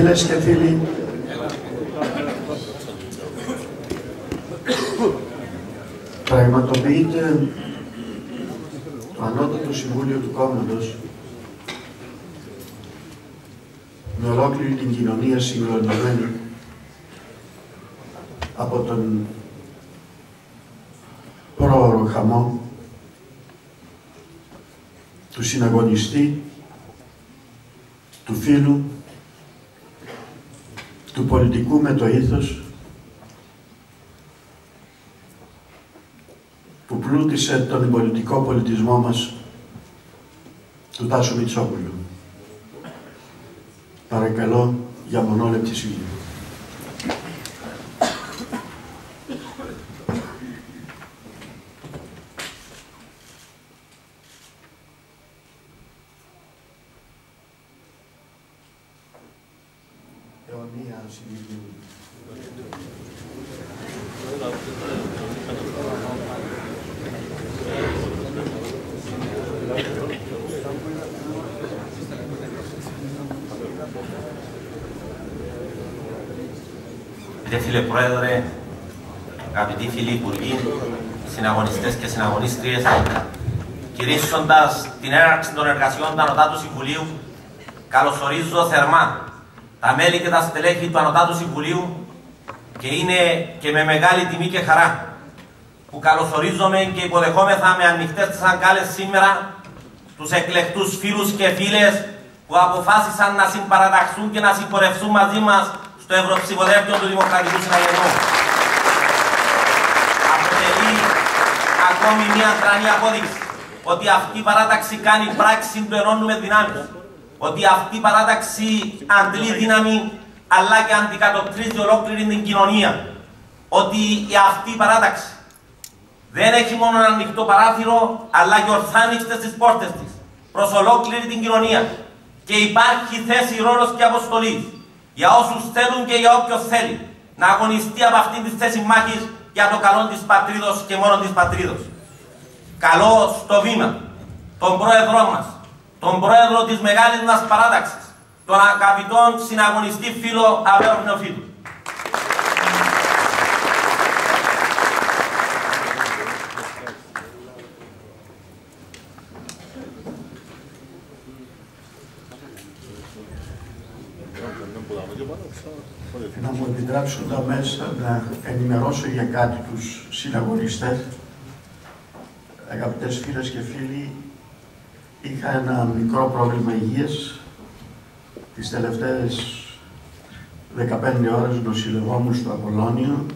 Φίλες και φίλοι, πραγματοποιείται το Ανώτατο Συμβούλιο του Κόμματος με ολόκληρη την κοινωνία συγκλονισμένη από τον πρόωρο χαμό του συναγωνιστή, του φίλου, του πολιτικού με το ήθος που πλούτησε τον πολιτικό πολιτισμό μας του Τάσου Μητσόπουλου. Παρακαλώ για μονόλεπτη σιγή. αιωνία συγκεκριμένη. Κύριε φίλε Πρόεδρε, αγαπητοί φίλοι Υπουργοί, συναγωνιστές και συναγωνίστριες, κηρύσσοντας την έναρξη των εργασιών του Ανωτάτου Συμβουλίου, καλωσορίζω θερμά τα μέλη και τα στελέχη του Ανωτάτου Συμβουλίου και είναι και με μεγάλη τιμή και χαρά που καλωσορίζομαι και υποδεχόμεθα με ανοιχτές τις αγκάλες σήμερα τους εκλεκτούς φίλους και φίλες που αποφάσισαν να συμπαραταχθούν και να συμπορευθούν μαζί μας στο Ευρωψηφοδέλτιο του Δημοκρατικού Συναγερμού. Αποτελεί ακόμη μια τρανή απόδειξη ότι αυτή η παράταξη κάνει πράξη του ενώνουμε δυνάμεις. Ότι αυτή η παράταξη αντλεί δύναμη αλλά και αντικατοπτρίζει ολόκληρη την κοινωνία. Ότι η αυτή η παράταξη δεν έχει μόνο ένα ανοιχτό παράθυρο, αλλά και ορθά ανοίξτε τις πόρτες της προς ολόκληρη την κοινωνία. Και υπάρχει θέση, ρόλος και αποστολής για όσους θέλουν και για όποιος θέλει να αγωνιστεί από αυτήν τη θέση μάχης για το καλό της πατρίδος και μόνο της πατρίδος. Καλό στο βήμα τον πρόεδρό μας, τον πρόεδρο της μεγάλης μας παράταξης, τον αγαπητόν συναγωνιστή φίλο Αβέρο Νεοφίλου. να μου επιτρέψουν τα μέσα να ενημερώσω για κάτι τους συναγωνιστές. Αγαπητές φίλες και φίλοι, είχα ένα μικρό πρόβλημα υγείας. Τις τελευταίες 15 ώρες νοσηλευόμουν στο Απολώνιο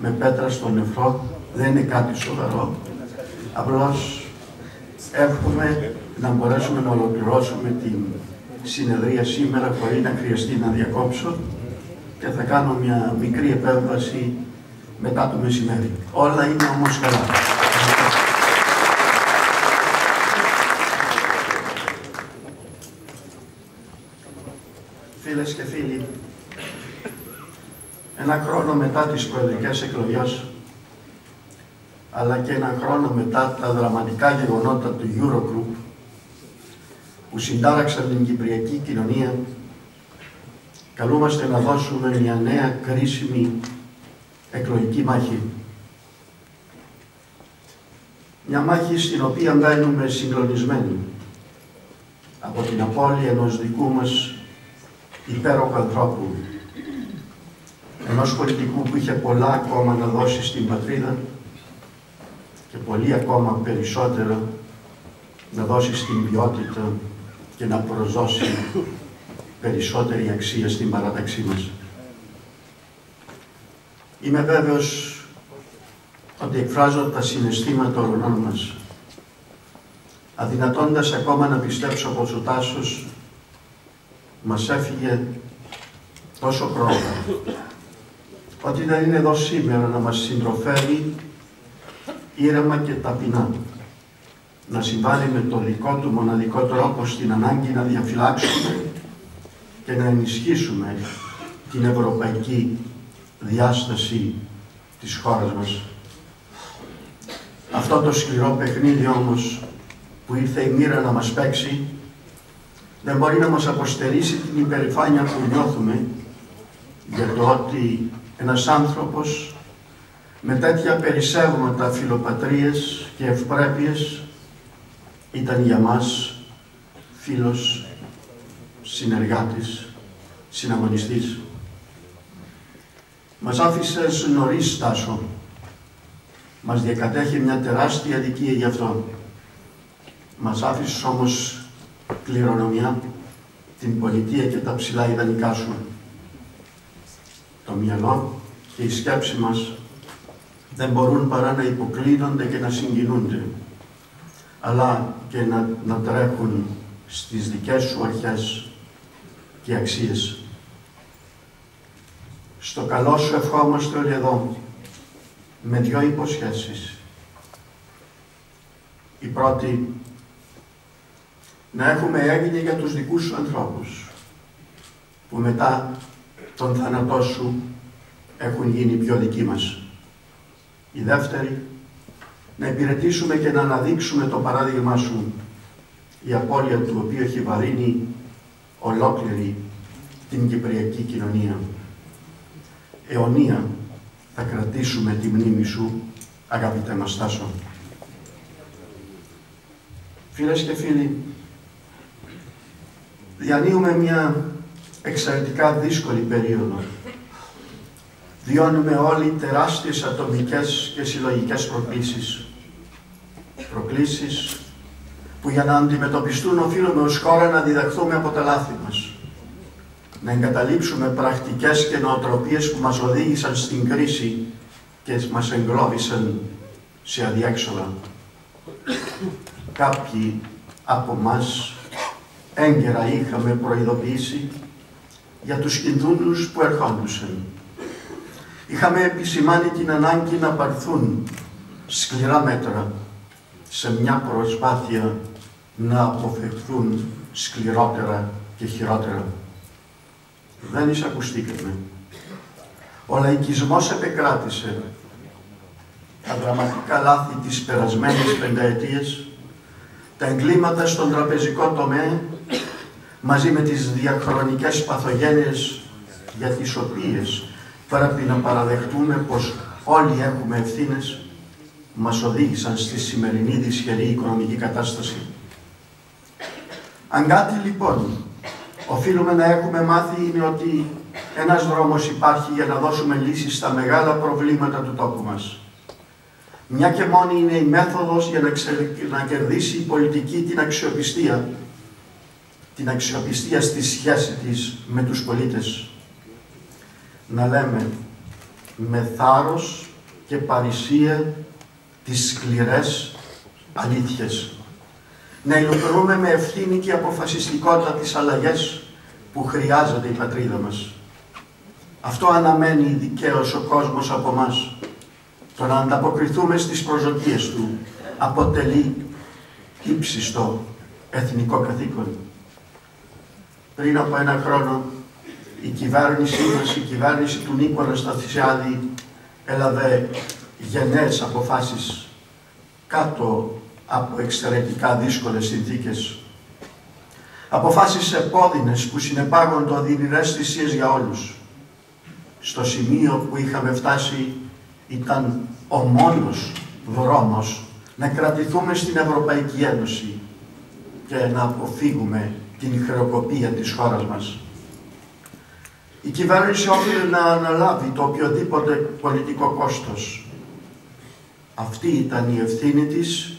με πέτρα στο νεφρό. Δεν είναι κάτι σοβαρό. Απλώς εύχομαι να μπορέσουμε να ολοκληρώσουμε την συνεδρία σήμερα χωρίς να χρειαστεί να διακόψω και θα κάνω μια μικρή επέμβαση μετά το μεσημέρι. Όλα είναι όμως καλά. Φίλες και φίλοι, ένα χρόνο μετά τις προεδρικές εκλογές, αλλά και ένα χρόνο μετά τα δραματικά γεγονότα του Eurogroup, που συντάραξαν την Κυπριακή κοινωνία, καλούμαστε να δώσουμε μια νέα κρίσιμη εκλογική μάχη. Μια μάχη στην οποία μπαίνουμε συγκλονισμένοι από την απώλεια ενός δικού μας υπέροχου ανθρώπου, ενός πολιτικού που είχε πολλά ακόμα να δώσει στην πατρίδα και πολύ ακόμα περισσότερο να δώσει στην ποιότητα και να προσδώσει περισσότερη αξία στην παράταξή μας. Είμαι βέβαιος ότι εκφράζω τα συναισθήματα όλων μας, αδυνατώντας ακόμα να πιστέψω πως ο Τάσος μας έφυγε τόσο χρόνο, ότι δεν είναι εδώ σήμερα να μας συντροφέρει ήρεμα και ταπεινά να συμβάλλει με το δικό του μοναδικό τρόπο στην ανάγκη να διαφυλάξουμε και να ενισχύσουμε την ευρωπαϊκή διάσταση της χώρας μας. Αυτό το σκληρό παιχνίδι όμως που ήρθε η μοίρα να μας παίξει δεν μπορεί να μας αποστερήσει την υπερηφάνεια που νιώθουμε για το ότι ένας άνθρωπος με τέτοια περισσεύματα φιλοπατρίες και ευπρέπειες ήταν για μας φίλος, συνεργάτης, συναγωνιστής. Μας άφησε νωρίς στάσο. Μας διακατέχει μια τεράστια αδικία γι' αυτό. Μας άφησε όμως κληρονομιά, την πολιτεία και τα ψηλά ιδανικά σου. Το μυαλό και η σκέψη μας δεν μπορούν παρά να υποκλίνονται και να συγκινούνται, αλλά και να, να τρέχουν στις δικές σου αρχές και αξίες. Στο καλό σου ευχόμαστε όλοι εδώ, με δυο υποσχέσεις. Η πρώτη, να έχουμε έγινε για τους δικούς σου ανθρώπους, που μετά τον θάνατό σου έχουν γίνει πιο δικοί μας. Η δεύτερη, να υπηρετήσουμε και να αναδείξουμε το παράδειγμα σου, η απώλεια του οποίου έχει βαρύνει ολόκληρη την Κυπριακή κοινωνία. Αιωνία θα κρατήσουμε τη μνήμη σου, αγαπητέ μας Τάσο. Φίλες και φίλοι, διανύουμε μια εξαιρετικά δύσκολη περίοδο. Βιώνουμε όλοι τεράστιες ατομικές και συλλογικές προκλήσεις. Προκλήσεις που για να αντιμετωπιστούν οφείλουμε ως χώρα να διδαχθούμε από τα λάθη μας. Να εγκαταλείψουμε πρακτικές και νοοτροπίες που μας οδήγησαν στην κρίση και μας εγκλώβησαν σε αδιέξοδα. Κάποιοι από μας έγκαιρα είχαμε προειδοποιήσει για τους κινδύνους που ερχόντουσαν. Είχαμε επισημάνει την ανάγκη να πάρθουν σκληρά μέτρα σε μια προσπάθεια να αποφευχθούν σκληρότερα και χειρότερα. Δεν εισακουστήκαμε. Ο λαϊκισμός επεκράτησε. Τα δραματικά λάθη της περασμένης πενταετίας, τα εγκλήματα στον τραπεζικό τομέα, μαζί με τις διαχρονικές παθογένειες για τις οποίες πρέπει να παραδεχτούμε πως όλοι έχουμε ευθύνες, μας οδήγησαν στη σημερινή δυσχερή οικονομική κατάσταση. Αν κάτι λοιπόν οφείλουμε να έχουμε μάθει είναι ότι ένας δρόμος υπάρχει για να δώσουμε λύσεις στα μεγάλα προβλήματα του τόπου μας. Μια και μόνη είναι η μέθοδος για να, να κερδίσει η πολιτική την αξιοπιστία, την αξιοπιστία στη σχέση της με τους πολίτες. Να λέμε με θάρρος και παρησία τις σκληρές αλήθειες να υλοποιούμε με ευθύνη και αποφασιστικότητα τις αλλαγές που χρειάζεται η πατρίδα μας. Αυτό αναμένει δικαίως ο κόσμος από μας. Το να ανταποκριθούμε στις προσδοκίες του αποτελεί ύψιστο εθνικό καθήκον. Πριν από ένα χρόνο η κυβέρνησή μας, η κυβέρνηση του Νίκο Σταθισιάδη έλαβε γενναίες αποφάσεις κάτω από εξαιρετικά δύσκολες συνθήκες. Αποφάσεις επώδυνες που συνεπάγονται οδυνηρές θυσίες για όλους. Στο σημείο που είχαμε φτάσει ήταν ο μόνος δρόμος να κρατηθούμε στην Ευρωπαϊκή Ένωση και να αποφύγουμε την χρεοκοπία της χώρας μας. Η κυβέρνηση όφιλε να αναλάβει το οποιοδήποτε πολιτικό κόστος. Αυτή ήταν η ευθύνη της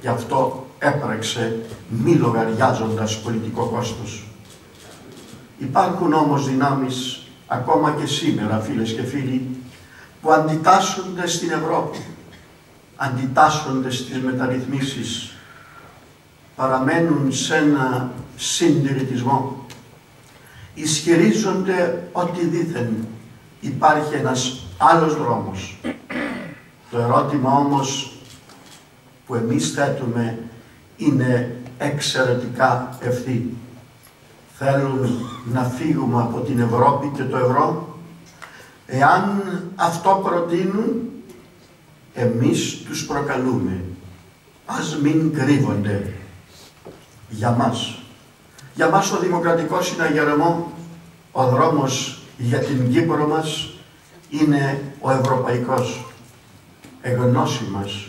Γι' αυτό έπραξε μη λογαριάζοντας πολιτικό κόστος. Υπάρχουν όμως δυνάμεις ακόμα και σήμερα φίλες και φίλοι που αντιτάσσονται στην Ευρώπη, αντιτάσσονται στις μεταρρυθμίσεις, παραμένουν σε ένα συντηρητισμό, ισχυρίζονται ότι δήθεν υπάρχει ένας άλλος δρόμος. Το ερώτημα όμως που εμείς θέτουμε είναι εξαιρετικά ευθύ. Θέλουν να φύγουμε από την Ευρώπη και το ευρώ. Εάν αυτό προτείνουν, εμείς τους προκαλούμε. Ας μην κρύβονται για μας. Για μας το δημοκρατικός συναγερμό, ο δρόμος για την Κύπρο μας είναι ο ευρωπαϊκός. Εγνώση μας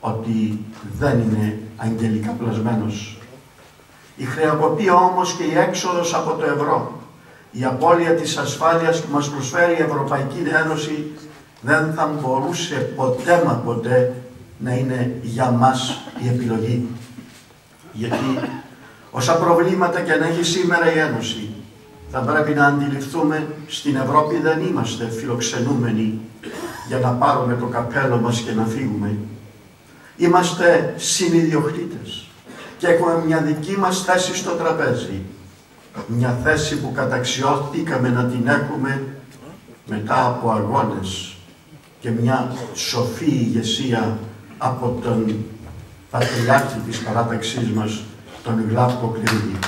ότι δεν είναι αγγελικά πλασμένος. Η χρεοκοπία όμως και η έξοδος από το ευρώ, η απώλεια της ασφάλειας που μας προσφέρει η Ευρωπαϊκή Ένωση δεν θα μπορούσε ποτέ μα ποτέ να είναι για μας η επιλογή. Γιατί όσα προβλήματα και αν έχει σήμερα η Ένωση, θα πρέπει να αντιληφθούμε στην Ευρώπη δεν είμαστε φιλοξενούμενοι για να πάρουμε το καπέλο μας και να φύγουμε. Είμαστε συνειδιοκτήτες και έχουμε μια δική μας θέση στο τραπέζι. Μια θέση που καταξιώθηκαμε να την έχουμε μετά από αγώνες και μια σοφή ηγεσία από τον πατριάρχη της παράταξής μας, τον Γλάβκο Κλειδί.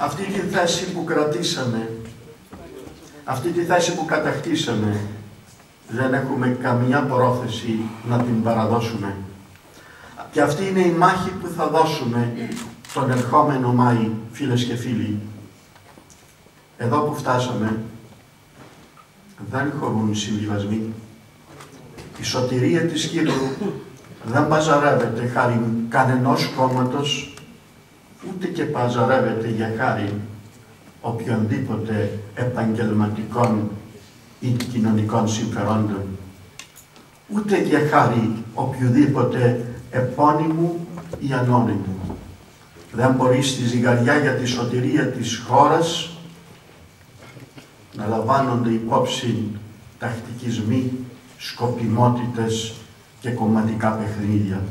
Αυτή τη θέση που κρατήσαμε, αυτή τη θέση που κατακτήσαμε, δεν έχουμε καμία πρόθεση να την παραδώσουμε. Και αυτή είναι η μάχη που θα δώσουμε τον ερχόμενο Μάη, φίλες και φίλοι. Εδώ που φτάσαμε, δεν χωρούν συμβιβασμοί. Η σωτηρία της Κύπρου δεν παζαρεύεται χάρη κανενός κόμματος, ούτε και παζαρεύεται για χάρη οποιονδήποτε επαγγελματικών ή κοινωνικών συμφερόντων, ούτε για χάρη οποιοδήποτε επώνυμου ή ανώνυμου. Δεν μπορεί στη ζυγαριά για τη σωτηρία της χώρας να λαμβάνονται υπόψη τακτικισμοί, σκοπιμότητες και κομματικά παιχνίδια.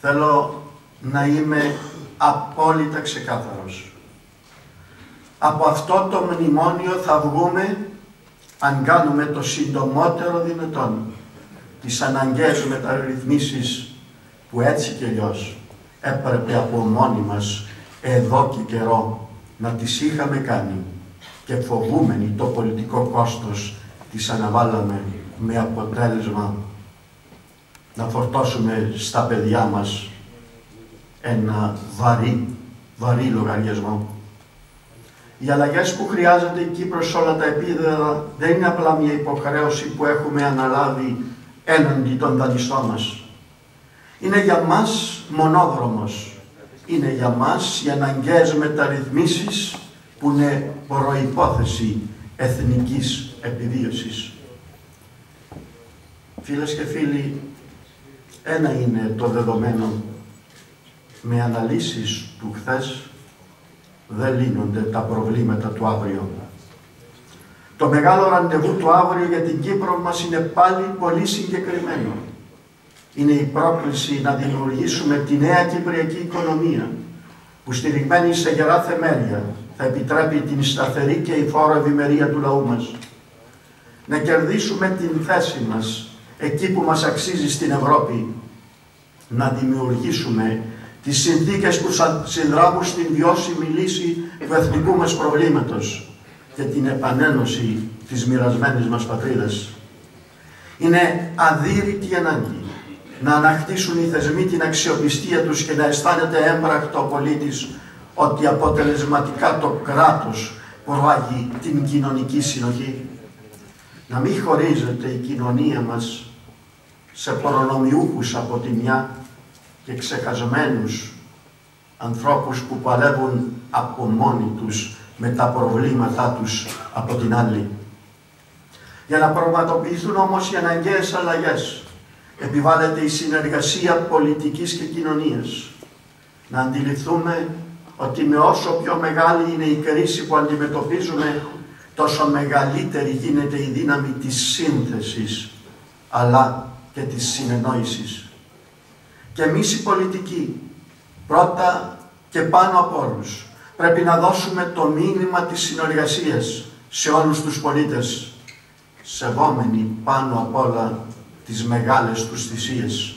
Θέλω να είμαι απόλυτα ξεκάθαρος. Από αυτό το μνημόνιο θα βγούμε αν κάνουμε το συντομότερο δυνατόν τις αναγκαίες μεταρρυθμίσεις που έτσι και αλλιώς έπρεπε από μόνοι μας εδώ και καιρό να τις είχαμε κάνει και φοβούμενοι το πολιτικό κόστος τις αναβάλαμε με αποτέλεσμα να φορτώσουμε στα παιδιά μας ένα βαρύ, βαρύ λογαριασμό. Οι αλλαγές που χρειάζεται η Κύπρος σε όλα τα επίπεδα δεν είναι απλά μια υποχρέωση που έχουμε αναλάβει έναντι των δανειστών μας. Είναι για μας μονόδρομος. Είναι για μας οι αναγκαίες μεταρρυθμίσεις που είναι προϋπόθεση εθνικής επιβίωσης. Φίλες και φίλοι, ένα είναι το δεδομένο με αναλύσεις του χθες δεν λύνονται τα προβλήματα του αύριο. Το μεγάλο ραντεβού του αύριο για την Κύπρο μας είναι πάλι πολύ συγκεκριμένο. Είναι η πρόκληση να δημιουργήσουμε τη νέα κυπριακή οικονομία που στηριγμένη σε γερά θεμέλια θα επιτρέπει την σταθερή και η φόρο ευημερία του λαού μας. Να κερδίσουμε την θέση μας εκεί που μας αξίζει στην Ευρώπη. Να δημιουργήσουμε τις συνθήκες που συνδράμουν στην βιώσιμη λύση του εθνικού μας προβλήματος και την επανένωση της μοιρασμένης μας πατρίδας. Είναι αδύρυτη ανάγκη να ανακτήσουν οι θεσμοί την αξιοπιστία τους και να αισθάνεται έμπρακτο ο πολίτης ότι αποτελεσματικά το κράτος προάγει την κοινωνική συνοχή. Να μην χωρίζεται η κοινωνία μας σε προνομιούχους από τη μια και ξεχασμένους ανθρώπους που παλεύουν από μόνοι τους με τα προβλήματά τους από την άλλη. Για να πραγματοποιηθούν όμως οι αναγκαίες αλλαγές, επιβάλλεται η συνεργασία πολιτικής και κοινωνίας. Να αντιληφθούμε ότι με όσο πιο μεγάλη είναι η κρίση που αντιμετωπίζουμε, τόσο μεγαλύτερη γίνεται η δύναμη της σύνθεσης, αλλά και της συνεννόησης. Και εμείς οι πολιτικοί, πρώτα και πάνω από όλους, πρέπει να δώσουμε το μήνυμα της συνεργασίας σε όλους τους πολίτες, σεβόμενοι πάνω απ' όλα τις μεγάλες τους θυσίες.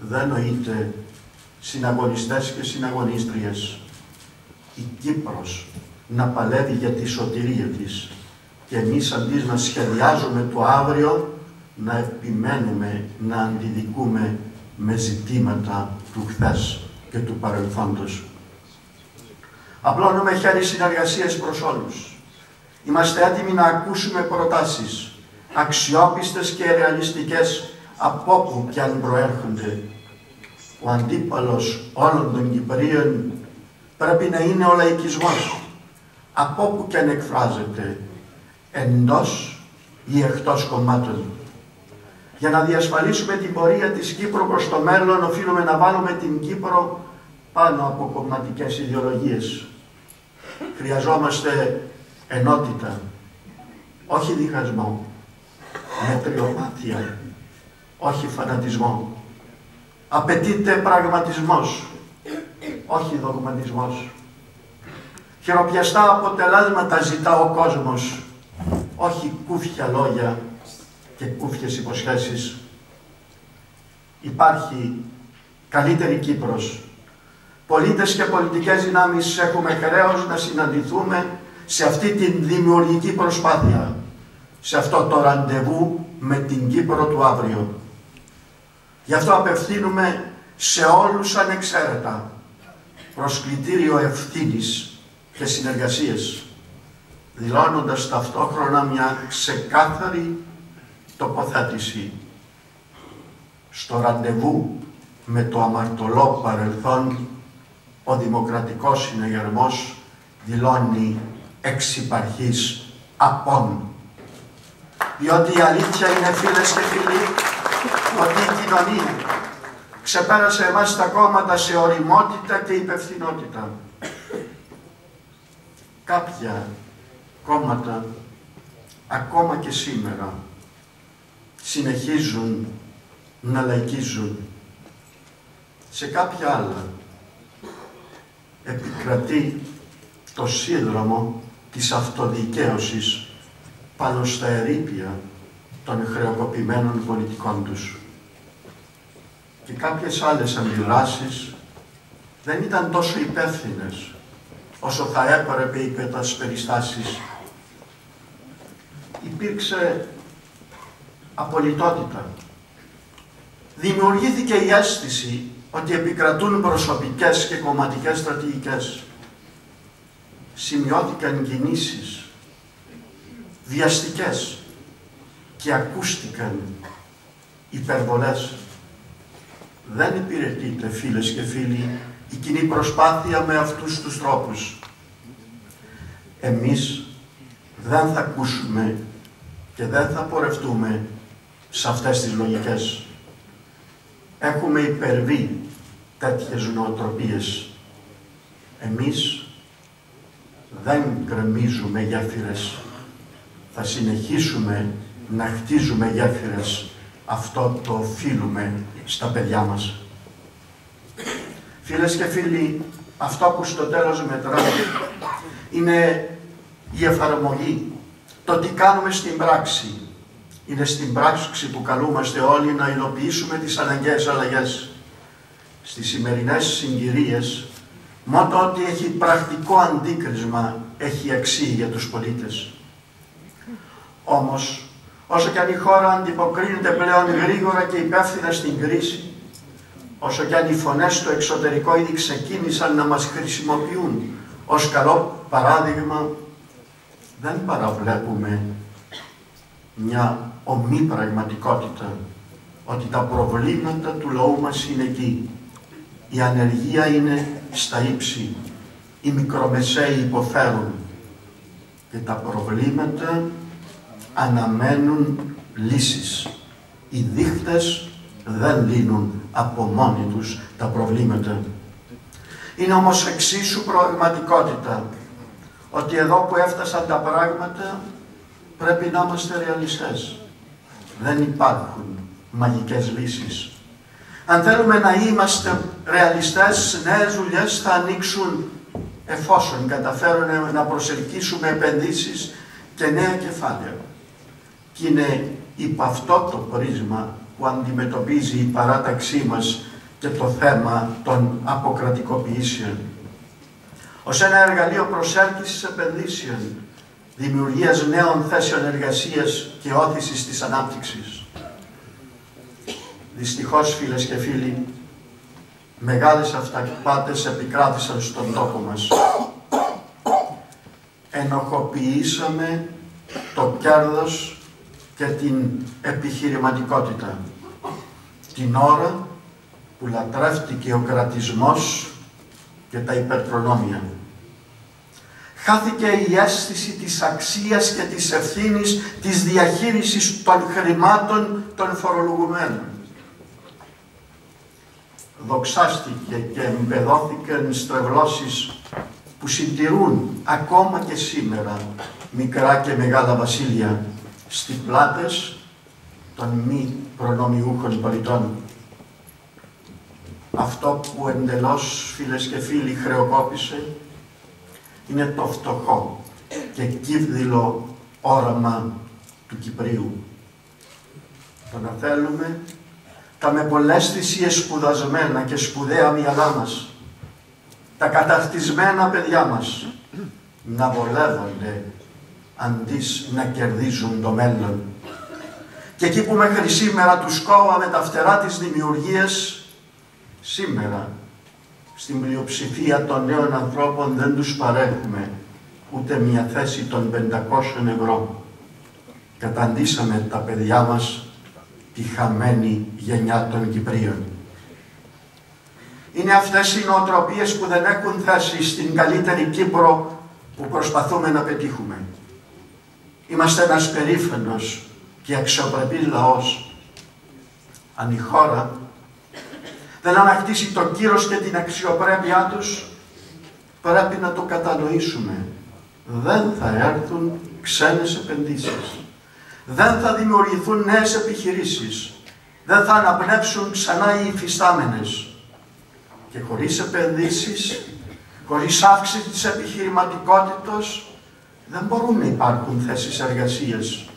Δεν νοείται συναγωνιστές και συναγωνίστριες. Η Κύπρος να παλεύει για τη σωτηρία της και εμείς αντί να σχεδιάζουμε το αύριο, να επιμένουμε να αντιδικούμε με ζητήματα του χθες και του παρελθόντος. Απλώνουμε χέρι συνεργασίες προς όλους. Είμαστε έτοιμοι να ακούσουμε προτάσεις, αξιόπιστες και ρεαλιστικές από όπου κι αν προέρχονται. Ο αντίπαλος όλων των Κυπρίων πρέπει να είναι ο λαϊκισμός, από όπου κι αν εκφράζεται, εντός ή εκτός κομμάτων. Για να διασφαλίσουμε την πορεία της Κύπρου προς το μέλλον, οφείλουμε να βάλουμε την Κύπρο πάνω από κομματικές ιδεολογίες. Χρειαζόμαστε ενότητα, όχι διχασμό, μετριοπάθεια, όχι φανατισμό. Απαιτείται πραγματισμός, όχι δογματισμός. Χειροπιαστά αποτελέσματα ζητά ο κόσμος, όχι κούφια λόγια και κούφιες υποσχέσεις. Υπάρχει καλύτερη Κύπρος. Πολίτες και πολιτικές δυνάμεις έχουμε χρέος να συναντηθούμε σε αυτή την δημιουργική προσπάθεια, σε αυτό το ραντεβού με την Κύπρο του αύριο. Γι' αυτό απευθύνουμε σε όλους ανεξαίρετα προσκλητήριο ευθύνης και συνεργασίες, δηλώνοντας ταυτόχρονα μια ξεκάθαρη τοποθέτηση στο ραντεβού με το αμαρτωλό παρελθόν ο δημοκρατικός συνεγερμός δηλώνει εξυπαρχής απόν. Διότι η αλήθεια είναι φίλες και φίλοι ότι η κοινωνία ξεπέρασε εμάς τα κόμματα σε οριμότητα και υπευθυνότητα. Κάποια κόμματα ακόμα και σήμερα συνεχίζουν να λαϊκίζουν. Σε κάποια άλλα επικρατεί το σύνδρομο της αυτοδικαίωσης πάνω στα ερήπια των χρεοκοπημένων πολιτικών τους. Και κάποιες άλλες αντιδράσεις δεν ήταν τόσο υπεύθυνες όσο θα έπρεπε υπό τις περιστάσεις. Υπήρξε απολυτότητα. Δημιουργήθηκε η αίσθηση ότι επικρατούν προσωπικές και κομματικές στρατηγικές. Σημειώθηκαν κινήσεις βιαστικές και ακούστηκαν υπερβολές. Δεν υπηρετείται φίλες και φίλοι η κοινή προσπάθεια με αυτούς τους τρόπους. Εμείς δεν θα ακούσουμε και δεν θα πορευτούμε σε αυτές τις λογικές. Έχουμε υπερβεί τέτοιες νοοτροπίες. Εμείς δεν γκρεμίζουμε γέφυρες. Θα συνεχίσουμε να χτίζουμε γέφυρες. Αυτό το οφείλουμε στα παιδιά μας. Φίλες και φίλοι, αυτό που στο τέλος μετράει είναι η εφαρμογή. Το τι κάνουμε στην πράξη. Είναι στην πράξη που καλούμαστε όλοι να υλοποιήσουμε τις αναγκαίες αλλαγές. Στις σημερινές συγκυρίες, μόνο ότι έχει πρακτικό αντίκρισμα έχει αξία για τους πολίτες. Όμως, όσο και αν η χώρα αντιποκρίνεται πλέον γρήγορα και υπεύθυνα στην κρίση, όσο και αν οι φωνές στο εξωτερικό ήδη ξεκίνησαν να μας χρησιμοποιούν ως καλό παράδειγμα, δεν παραβλέπουμε μια ομή πραγματικότητα, ότι τα προβλήματα του λαού μας είναι εκεί. Η ανεργία είναι στα ύψη, οι μικρομεσαίοι υποφέρουν και τα προβλήματα αναμένουν λύσεις. Οι δείχτες δεν λύνουν από μόνοι τους τα προβλήματα. Είναι όμως εξίσου πραγματικότητα ότι εδώ που έφτασαν τα πράγματα πρέπει να είμαστε ρεαλιστές. Δεν υπάρχουν μαγικές λύσεις. Αν θέλουμε να είμαστε ρεαλιστές, νέες δουλειές θα ανοίξουν εφόσον καταφέρουν να προσελκύσουμε επενδύσεις και νέα κεφάλαια. Και είναι υπ' αυτό το πρίσμα που αντιμετωπίζει η παράταξή μας και το θέμα των αποκρατικοποιήσεων. Ως ένα εργαλείο προσέλκυσης επενδύσεων, δημιουργίας νέων θέσεων εργασίας και όθησης της ανάπτυξης. Δυστυχώς φίλες και φίλοι, μεγάλες αυταπάτες επικράτησαν στον τόπο μας. Ενοχοποιήσαμε το κέρδος και την επιχειρηματικότητα. Την ώρα που λατρεύτηκε ο κρατισμός και τα υπερπρονόμια. Χάθηκε η αίσθηση της αξίας και της ευθύνης της διαχείρισης των χρημάτων των φορολογουμένων. Δοξάστηκε και εμπεδόθηκαν στρεβλώσεις που συντηρούν ακόμα και σήμερα μικρά και μεγάλα βασίλεια στις πλάτες των μη προνομιούχων πολιτών. Αυτό που εντελώς φίλες και φίλοι χρεοκόπησε είναι το φτωχό και κύβδηλο όραμα του Κυπρίου. Το να θέλουμε τα με πολλές θυσίες σπουδασμένα και σπουδαία μυαλά μας, τα καταρτισμένα παιδιά μας, να βολεύονται αντίς να κερδίζουν το μέλλον. Και εκεί που μέχρι σήμερα τους κόβαμε τα φτερά της δημιουργίας, σήμερα στην πλειοψηφία των νέων ανθρώπων δεν τους παρέχουμε ούτε μια θέση των 500 ευρώ. Καταντήσαμε τα παιδιά μας τη χαμένη γενιά των Κυπρίων. Είναι αυτές οι νοοτροπίες που δεν έχουν θέση στην καλύτερη Κύπρο που προσπαθούμε να πετύχουμε. Είμαστε ένας περήφανος και αξιοπρεπής λαός. Αν η χώρα δεν ανακτήσει το κύρος και την αξιοπρέπειά τους, πρέπει να το κατανοήσουμε. Δεν θα έρθουν ξένες επενδύσεις. Δεν θα δημιουργηθούν νέες επιχειρήσεις. Δεν θα αναπνεύσουν ξανά οι υφιστάμενες. Και χωρίς επενδύσεις, χωρίς αύξηση της επιχειρηματικότητας, δεν μπορούν να υπάρχουν θέσεις εργασίας.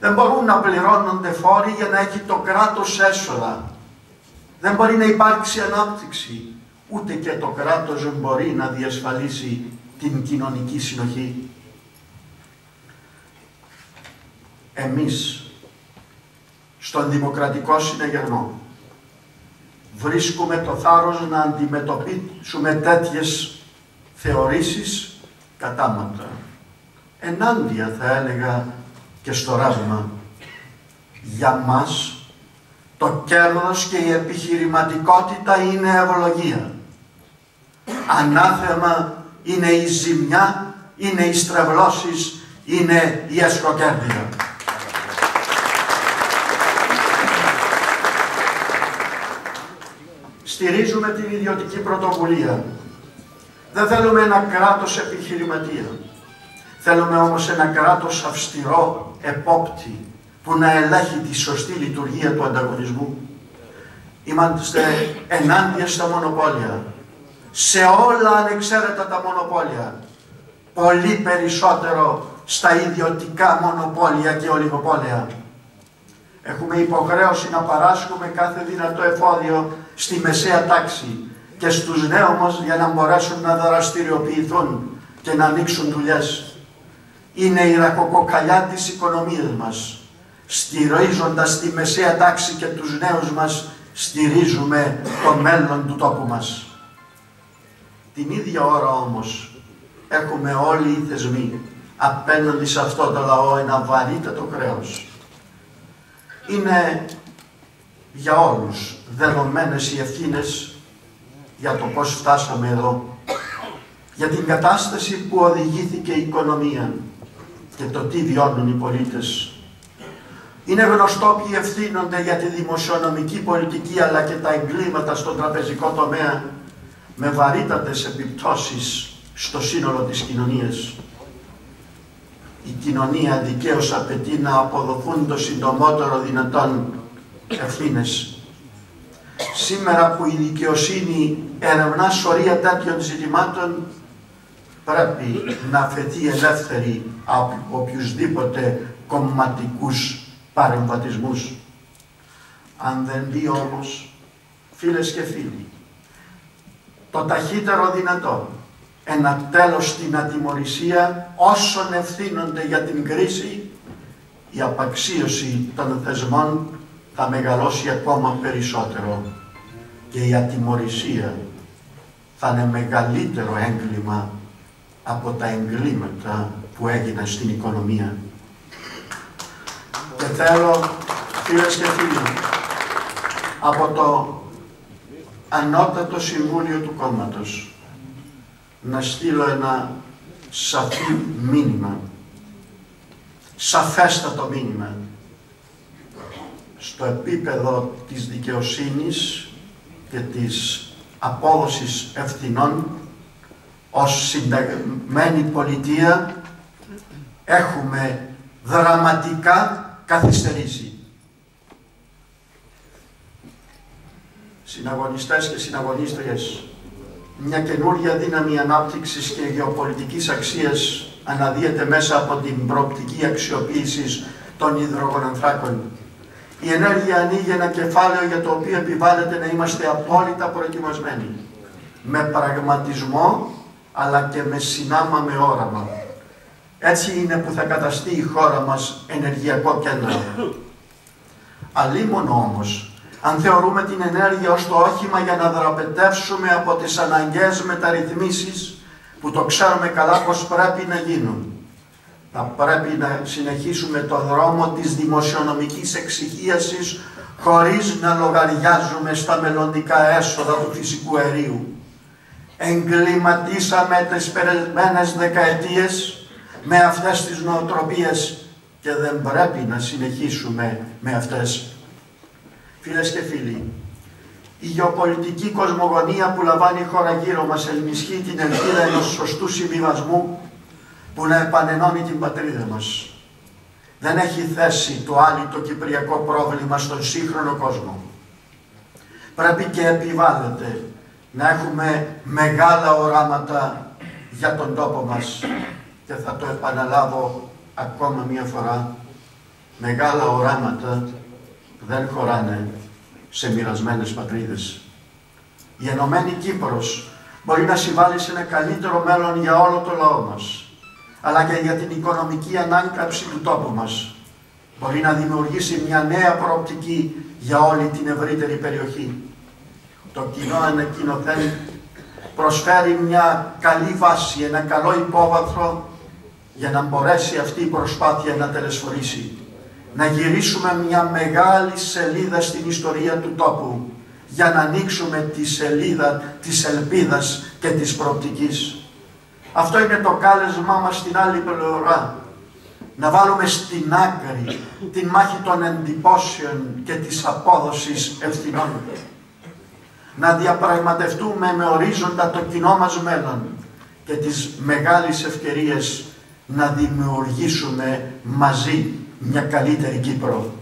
Δεν μπορούν να πληρώνονται φόροι για να έχει το κράτος έσοδα. Δεν μπορεί να υπάρξει ανάπτυξη. Ούτε και το κράτος μπορεί να διασφαλίσει την κοινωνική συνοχή. Εμείς, στον Δημοκρατικό Συνεγερμό, βρίσκουμε το θάρρος να αντιμετωπίσουμε τέτοιες θεωρήσεις κατάματα. Ενάντια θα έλεγα και στο ράβημα. Για μας το κέρδος και η επιχειρηματικότητα είναι ευλογία. Ανάθεμα είναι η ζημιά, είναι οι στρεβλώσεις, είναι η εσκοκέρδια. Στηρίζουμε την ιδιωτική πρωτοβουλία. Δεν θέλουμε ένα κράτος επιχειρηματία. Θέλουμε όμως ένα κράτος αυστηρό, επόπτη, που να ελέγχει τη σωστή λειτουργία του ανταγωνισμού. Είμαστε ενάντια στα μονοπόλια. Σε όλα ανεξαίρετα τα μονοπόλια. Πολύ περισσότερο στα ιδιωτικά μονοπόλια και ολιγοπόλια. Έχουμε υποχρέωση να παράσχουμε κάθε δυνατό εφόδιο στη μεσαία τάξη και στους νέους μας για να μπορέσουν να δραστηριοποιηθούν και να ανοίξουν δουλειές. Είναι η ρακοκοκαλιά της οικονομίας μας στηρίζοντας τη μεσαία τάξη και τους νέους μας, στηρίζουμε το μέλλον του τόπου μας. Την ίδια ώρα όμως έχουμε όλοι οι θεσμοί απέναντι σε αυτό το λαό ένα βαρύτατο κρέος. Είναι για όλους δεδομένες οι ευθύνες για το πώς φτάσαμε εδώ, για την κατάσταση που οδηγήθηκε η οικονομία και το τι βιώνουν οι πολίτες είναι γνωστό ποιοι ευθύνονται για τη δημοσιονομική πολιτική αλλά και τα εγκλήματα στον τραπεζικό τομέα με βαρύτατες επιπτώσεις στο σύνολο της κοινωνίας. Η κοινωνία δικαίως απαιτεί να αποδοθούν το συντομότερο δυνατόν ευθύνες. Σήμερα που η δικαιοσύνη ερευνά σωρία τέτοιων ζητημάτων πρέπει να φεθεί ελεύθερη από οποιουσδήποτε κομματικούς παρεμβατισμούς. Αν δεν δει όμως, φίλες και φίλοι, το ταχύτερο δυνατό ένα τέλος στην ατιμορρησία όσων ευθύνονται για την κρίση, η απαξίωση των θεσμών θα μεγαλώσει ακόμα περισσότερο και η ατιμορρησία θα είναι μεγαλύτερο έγκλημα από τα εγκλήματα που έγιναν στην οικονομία. Και θέλω, φίλες και φίλοι, από το Ανώτατο Συμβούλιο του Κόμματος να στείλω ένα σαφή μήνυμα, σαφέστατο μήνυμα, στο επίπεδο της δικαιοσύνης και της απόδοσης ευθυνών. Ως συνταγμένη πολιτεία έχουμε δραματικά καθυστερήσει. Συναγωνιστές και συναγωνίστριες, μια καινούργια δύναμη ανάπτυξης και γεωπολιτικής αξίας αναδύεται μέσα από την προοπτική αξιοποίησης των υδρογονανθράκων. Η ενέργεια ανοίγει ένα κεφάλαιο για το οποίο επιβάλλεται να είμαστε απόλυτα προετοιμασμένοι. Με πραγματισμό, αλλά και με συνάμα με όραμα. Έτσι είναι που θα καταστεί η χώρα μας ενεργειακό κέντρο. Αλλήμον όμως, αν θεωρούμε την ενέργεια ως το όχημα για να δραπετεύσουμε από τις αναγκαίες μεταρρυθμίσεις που το ξέρουμε καλά πως πρέπει να γίνουν. Θα πρέπει να συνεχίσουμε το δρόμο της δημοσιονομικής εξοικίασης χωρίς να λογαριάζουμε στα μελλοντικά έσοδα του φυσικού αερίου. Εγκληματίσαμε τις περασμένες δεκαετίες με αυτές τις νοοτροπίες και δεν πρέπει να συνεχίσουμε με αυτές. Φίλες και φίλοι, η γεωπολιτική κοσμογονία που λαμβάνει η χώρα γύρω μας ενισχύει την ελπίδα ενός σωστού συμβιβασμού που να επανενώνει την πατρίδα μας. Δεν έχει θέση το άλλο το κυπριακό πρόβλημα στον σύγχρονο κόσμο. Πρέπει και επιβάλλεται να έχουμε μεγάλα οράματα για τον τόπο μας και θα το επαναλάβω ακόμα μία φορά μεγάλα οράματα δεν χωράνε σε μοιρασμένες πατρίδες. Η Ενωμένη Κύπρος μπορεί να συμβάλλει σε ένα καλύτερο μέλλον για όλο το λαό μας, αλλά και για την οικονομική ανάκαμψη του τόπου μας. Μπορεί να δημιουργήσει μια νέα προοπτική για όλη την ευρύτερη περιοχή. Το κοινό ανακοινωθέν προσφέρει μια καλή βάση, ένα καλό υπόβαθρο για να μπορέσει αυτή η προσπάθεια να τελεσφορήσει να γυρίσουμε μια μεγάλη σελίδα στην ιστορία του τόπου για να ανοίξουμε τη σελίδα της ελπίδας και της προοπτικής. Αυτό είναι το κάλεσμά μας στην άλλη πλευρά. Να βάλουμε στην άκρη την μάχη των εντυπώσεων και της απόδοσης ευθυνών. Να διαπραγματευτούμε με ορίζοντα το κοινό μας μέλλον και τις μεγάλες ευκαιρίες να δημιουργήσουμε μαζί μια καλύτερη Κύπρο.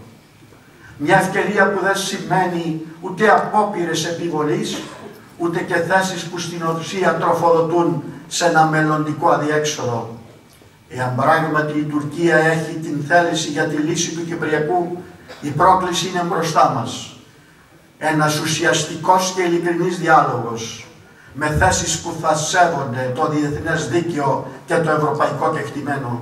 Μια ευκαιρία που δεν σημαίνει ούτε απόπειρες επιβολής, ούτε και θέσεις που στην ουσία τροφοδοτούν σε ένα μελλοντικό αδιέξοδο. Εάν πράγματι η Τουρκία έχει την θέληση για τη λύση του Κυπριακού, η πρόκληση είναι μπροστά μας. Ένας ουσιαστικός και ειλικρινής διάλογος, με θέσεις που θα σέβονται το διεθνές δίκαιο και το ευρωπαϊκό κεκτημένο,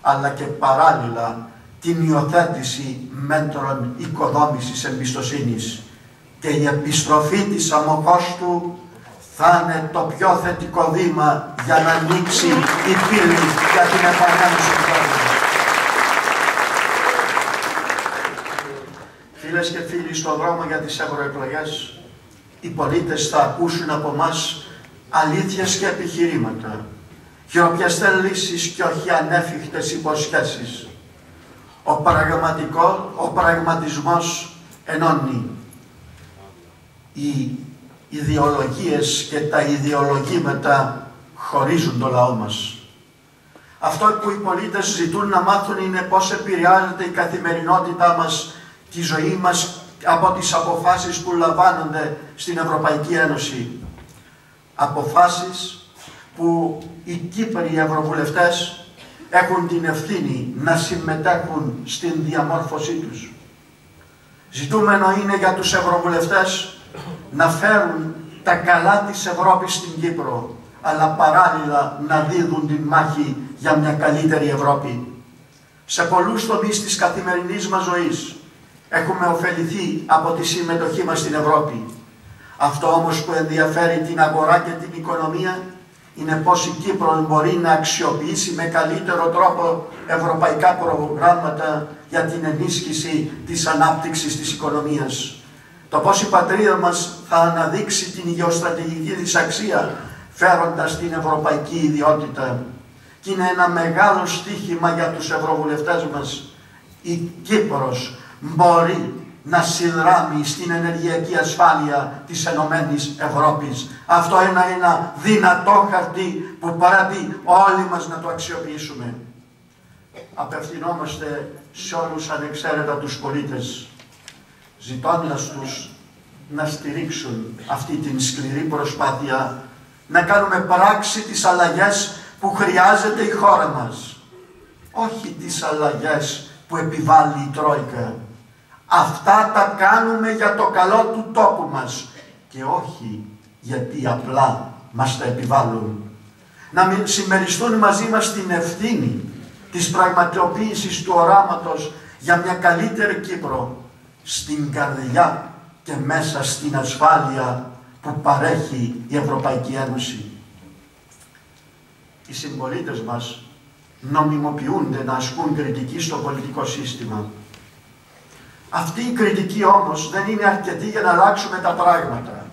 αλλά και παράλληλα την υιοθέτηση μέτρων οικοδόμησης εμπιστοσύνης και η επιστροφή της αμοκόστου θα είναι το πιο θετικό βήμα για να ανοίξει η πύλη για την επανένωση του κόσμου. Φίλες και φίλοι, στον δρόμο για τις ευρωεκλογές οι πολίτες θα ακούσουν από μας αλήθειες και επιχειρήματα, χειροπιαστές λύσεις και όχι ανέφικτες υποσχέσεις ο, πραγματικό, ο πραγματισμός ενώνει. Οι ιδεολογίες και τα ιδεολογήματα χωρίζουν το λαό μας. Αυτό που οι πολίτες ζητούν να μάθουν είναι πώς επηρεάζεται η καθημερινότητά μας, τη ζωή μας από τις αποφάσεις που λαμβάνονται στην Ευρωπαϊκή Ένωση. Αποφάσεις που οι Κύπροι Ευρωβουλευτές έχουν την ευθύνη να συμμετέχουν στην διαμόρφωσή τους. Ζητούμενο είναι για τους ευρωβουλευτές να φέρουν τα καλά της Ευρώπης στην Κύπρο, αλλά παράλληλα να δίδουν την μάχη για μια καλύτερη Ευρώπη. Σε πολλούς τομείς της καθημερινής μας ζωής Έχουμε ωφεληθεί από τη συμμετοχή μας στην Ευρώπη. Αυτό όμως που ενδιαφέρει την αγορά και την οικονομία είναι πώς η Κύπρος μπορεί να αξιοποιήσει με καλύτερο τρόπο ευρωπαϊκά προγράμματα για την ενίσχυση της ανάπτυξης της οικονομίας. Το πώς η πατρίδα μας θα αναδείξει την γεωστρατηγική της αξία φέροντας την ευρωπαϊκή ιδιότητα. Και είναι ένα μεγάλο στίχημα για τους ευρωβουλευτές μας. Η Κύπρος μπορεί να συνδράμει στην ενεργειακή ασφάλεια της Ενωμένης Ευρώπης. Αυτό είναι ένα δυνατό χαρτί που πρέπει όλοι μας να το αξιοποιήσουμε. Απευθυνόμαστε σε όλους ανεξαίρετα τους πολίτες, ζητώντας τους να στηρίξουν αυτή την σκληρή προσπάθεια, να κάνουμε πράξη τις αλλαγές που χρειάζεται η χώρα μας. Όχι τις αλλαγές που επιβάλλει η Τρόικα, Αυτά τα κάνουμε για το καλό του τόπου μας και όχι γιατί απλά μας τα επιβάλλουν. Να συμμεριστούν μαζί μας την ευθύνη της πραγματοποίησης του οράματος για μια καλύτερη Κύπρο στην καρδιά και μέσα στην ασφάλεια που παρέχει η Ευρωπαϊκή Ένωση. Οι συμπολίτες μας νομιμοποιούνται να ασκούν κριτική στο πολιτικό σύστημα αυτή η κριτική όμως δεν είναι αρκετή για να αλλάξουμε τα πράγματα.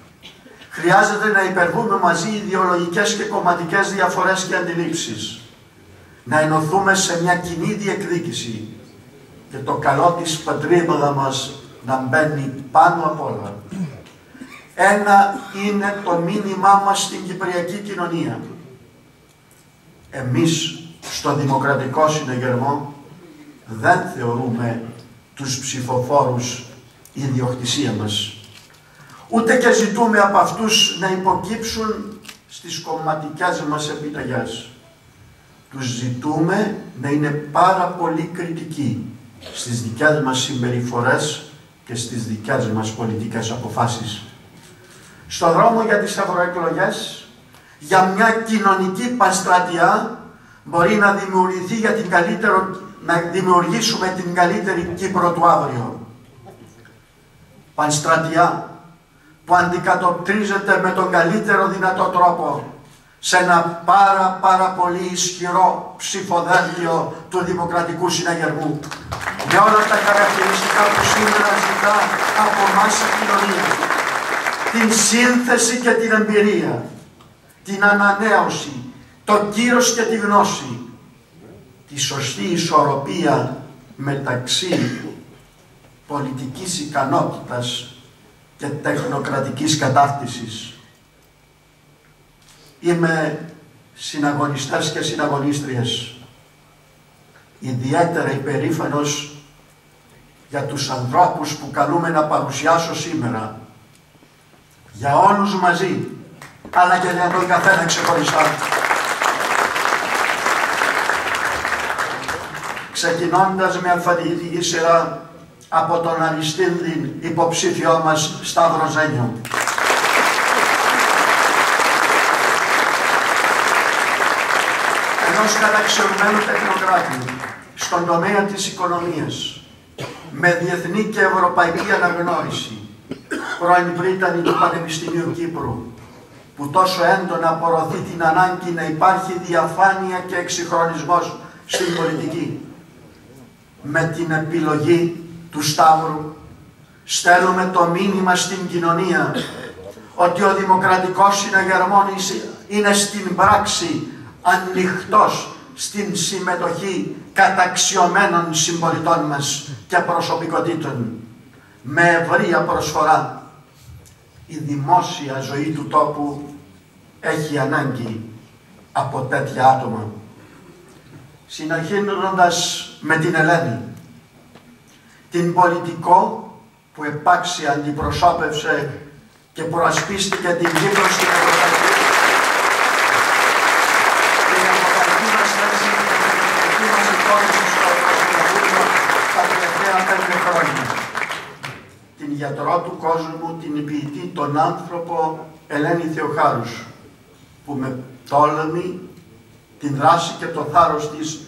Χρειάζεται να υπερβούμε μαζί ιδεολογικές και κομματικές διαφορές και αντιλήψεις. Να ενωθούμε σε μια κοινή διεκδίκηση και το καλό της πατρίδα μας να μπαίνει πάνω απ' όλα. Ένα είναι το μήνυμά μας στην Κυπριακή κοινωνία. Εμείς στο Δημοκρατικό Συνεγερμό δεν θεωρούμε τους ψηφοφόρους η ιδιοκτησία μας. Ούτε και ζητούμε από αυτούς να υποκύψουν στις κομματικές μας επιταγές. Τους ζητούμε να είναι πάρα πολύ κριτικοί στις δικές μας συμπεριφορές και στις δικές μας πολιτικές αποφάσεις. Στο δρόμο για τις ευρωεκλογές, για μια κοινωνική παστρατιά μπορεί να δημιουργηθεί για την καλύτερο να δημιουργήσουμε την καλύτερη Κύπρο του αύριο. Πανστρατιά που αντικατοπτρίζεται με τον καλύτερο δυνατό τρόπο σε ένα πάρα πάρα πολύ ισχυρό ψηφοδέλτιο του Δημοκρατικού Συναγερμού με όλα τα χαρακτηριστικά που σήμερα ζητά από εμάς η κοινωνία την σύνθεση και την εμπειρία την ανανέωση το κύρος και τη γνώση τη σωστή ισορροπία μεταξύ πολιτικής ικανότητας και τεχνοκρατικής κατάρτισης. Είμαι συναγωνιστές και συναγωνίστριες ιδιαίτερα υπερήφανος για τους ανθρώπους που καλούμε να παρουσιάσω σήμερα για όλους μαζί αλλά και για τον καθένα ξεχωριστά. Ξεκινώντας με αλφαβητική σειρά από τον Αριστίνδη υποψήφιό μας Σταύρο Ζένιο. Ενός καταξιωμένου τεχνοκράτη στον τομέα της οικονομίας με διεθνή και ευρωπαϊκή αναγνώριση πρώην πρίτανη του Πανεπιστημίου Κύπρου που τόσο έντονα απορροθεί την ανάγκη να υπάρχει διαφάνεια και εξυγχρονισμός στην πολιτική με την επιλογή του Σταύρου στέλνουμε το μήνυμα στην κοινωνία ότι ο δημοκρατικός συναγερμός είναι στην πράξη ανοιχτός στην συμμετοχή καταξιωμένων συμπολιτών μας και προσωπικότητων με ευρία προσφορά. Η δημόσια ζωή του τόπου έχει ανάγκη από τέτοια άτομα συνεχίζοντας με την Ελένη, την πολιτικό που επάξια αντιπροσώπευσε και προασπίστηκε την Κύπρο στην Ευρωπαϊκή την ευρωπαϊκή μας θέση και την ευρωπαϊκή μας υπόθεση στο Ευρωκοινοβούλιο τα τελευταία πέντε χρόνια. Την γιατρό του κόσμου, την ποιητή, τον άνθρωπο Ελένη Θεοχάρους, που με τόλμη την δράση και το θάρρος της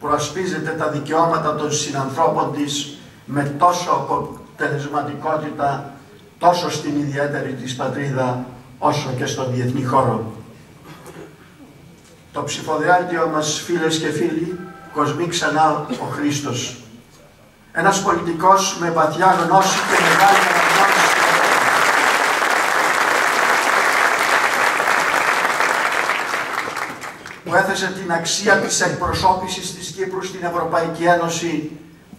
προασπίζεται τα δικαιώματα των συνανθρώπων της με τόσο αποτελεσματικότητα τόσο στην ιδιαίτερη της πατρίδα όσο και στον διεθνή χώρο. Το ψηφοδιάρτιο μας φίλες και φίλοι κοσμεί ξανά ο Χρήστος. Ένας πολιτικός με βαθιά γνώση και μεγάλη αναγνώριση που έθεσε την αξία της εκπροσώπησης της Κύπρου στην Ευρωπαϊκή Ένωση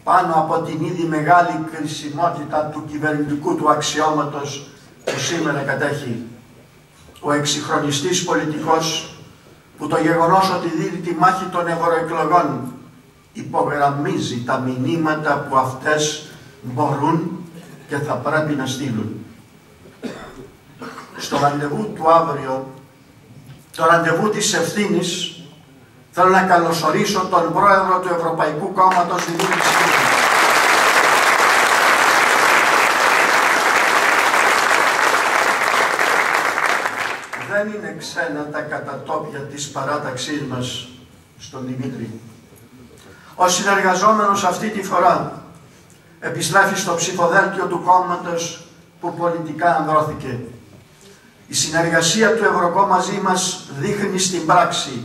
πάνω από την ήδη μεγάλη κρισιμότητα του κυβερνητικού του αξιώματος που σήμερα κατέχει. Ο εξυγχρονιστής πολιτικός που το γεγονός ότι δίνει τη μάχη των ευρωεκλογών υπογραμμίζει τα μηνύματα που αυτές μπορούν και θα πρέπει να στείλουν. Στο ραντεβού του αύριο, το ραντεβού της ευθύνης, θέλω να καλωσορίσω τον πρόεδρο του Ευρωπαϊκού Κόμματος Δημήτρης Δεν είναι ξένα τα κατατόπια της παράταξής μας στον Δημήτρη. Ο συνεργαζόμενος αυτή τη φορά επιστρέφει στο ψηφοδέλτιο του κόμματος που πολιτικά ανδρώθηκε. Η συνεργασία του Ευρωκό μαζί μας δείχνει στην πράξη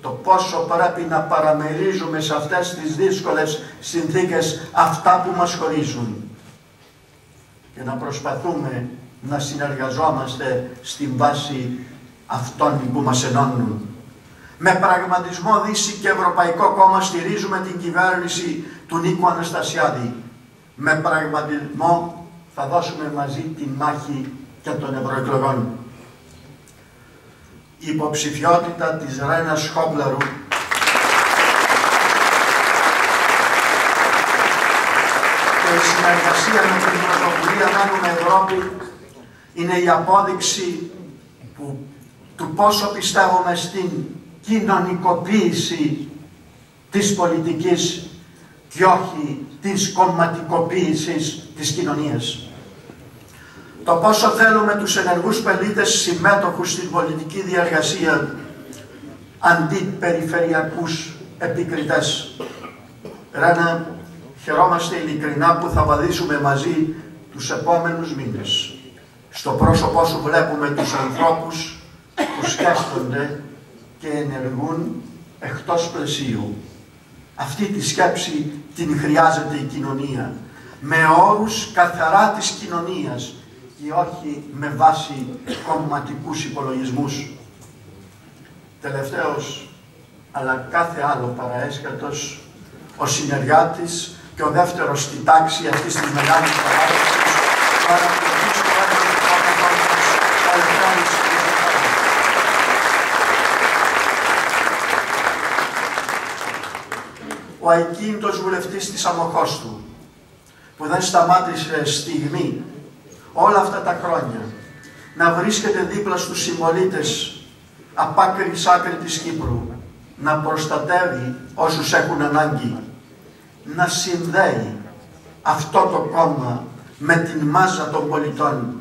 το πόσο πρέπει να παραμερίζουμε σε αυτές τις δύσκολες συνθήκες αυτά που μας χωρίζουν και να προσπαθούμε να συνεργαζόμαστε στην βάση αυτών που μας ενώνουν. Με πραγματισμό Δύση και Ευρωπαϊκό Κόμμα στηρίζουμε την κυβέρνηση του Νίκου Αναστασιάδη. Με πραγματισμό θα δώσουμε μαζί την μάχη και των ευρωεκλογών. Η υποψηφιότητα της Ρένας Χόμπλαρου και η συνεργασία με την πρωτοβουλία Μένουμε Ευρώπη είναι η απόδειξη που, του πόσο πιστεύουμε στην κοινωνικοποίηση της πολιτικής και όχι της κομματικοποίησης της κοινωνίας. Το πόσο θέλουμε τους ενεργούς πελίτες συμμέτοχους στην πολιτική διαργασία αντί περιφερειακούς επικριτές. Ρένα, χαιρόμαστε ειλικρινά που θα βαδίσουμε μαζί τους επόμενους μήνες. Στο πρόσωπό σου βλέπουμε τους ανθρώπους που σκέφτονται και ενεργούν εκτός πλαισίου. Αυτή τη σκέψη την χρειάζεται η κοινωνία. Με όρους καθαρά της κοινωνίας και όχι με βάση κομματικούς υπολογισμούς. Τελευταίος, αλλά κάθε άλλο παραέσχατος, ο συνεργάτης και ο δεύτερος στη τάξη αυτής της μεγάλης παράδοσης, ο αικίνητος βουλευτής της αμοχώς του, που δεν σταμάτησε στιγμή όλα αυτά τα χρόνια να βρίσκεται δίπλα στους συμπολίτες απ' άκρη άκρη της Κύπρου, να προστατεύει όσους έχουν ανάγκη, να συνδέει αυτό το κόμμα με την μάζα των πολιτών,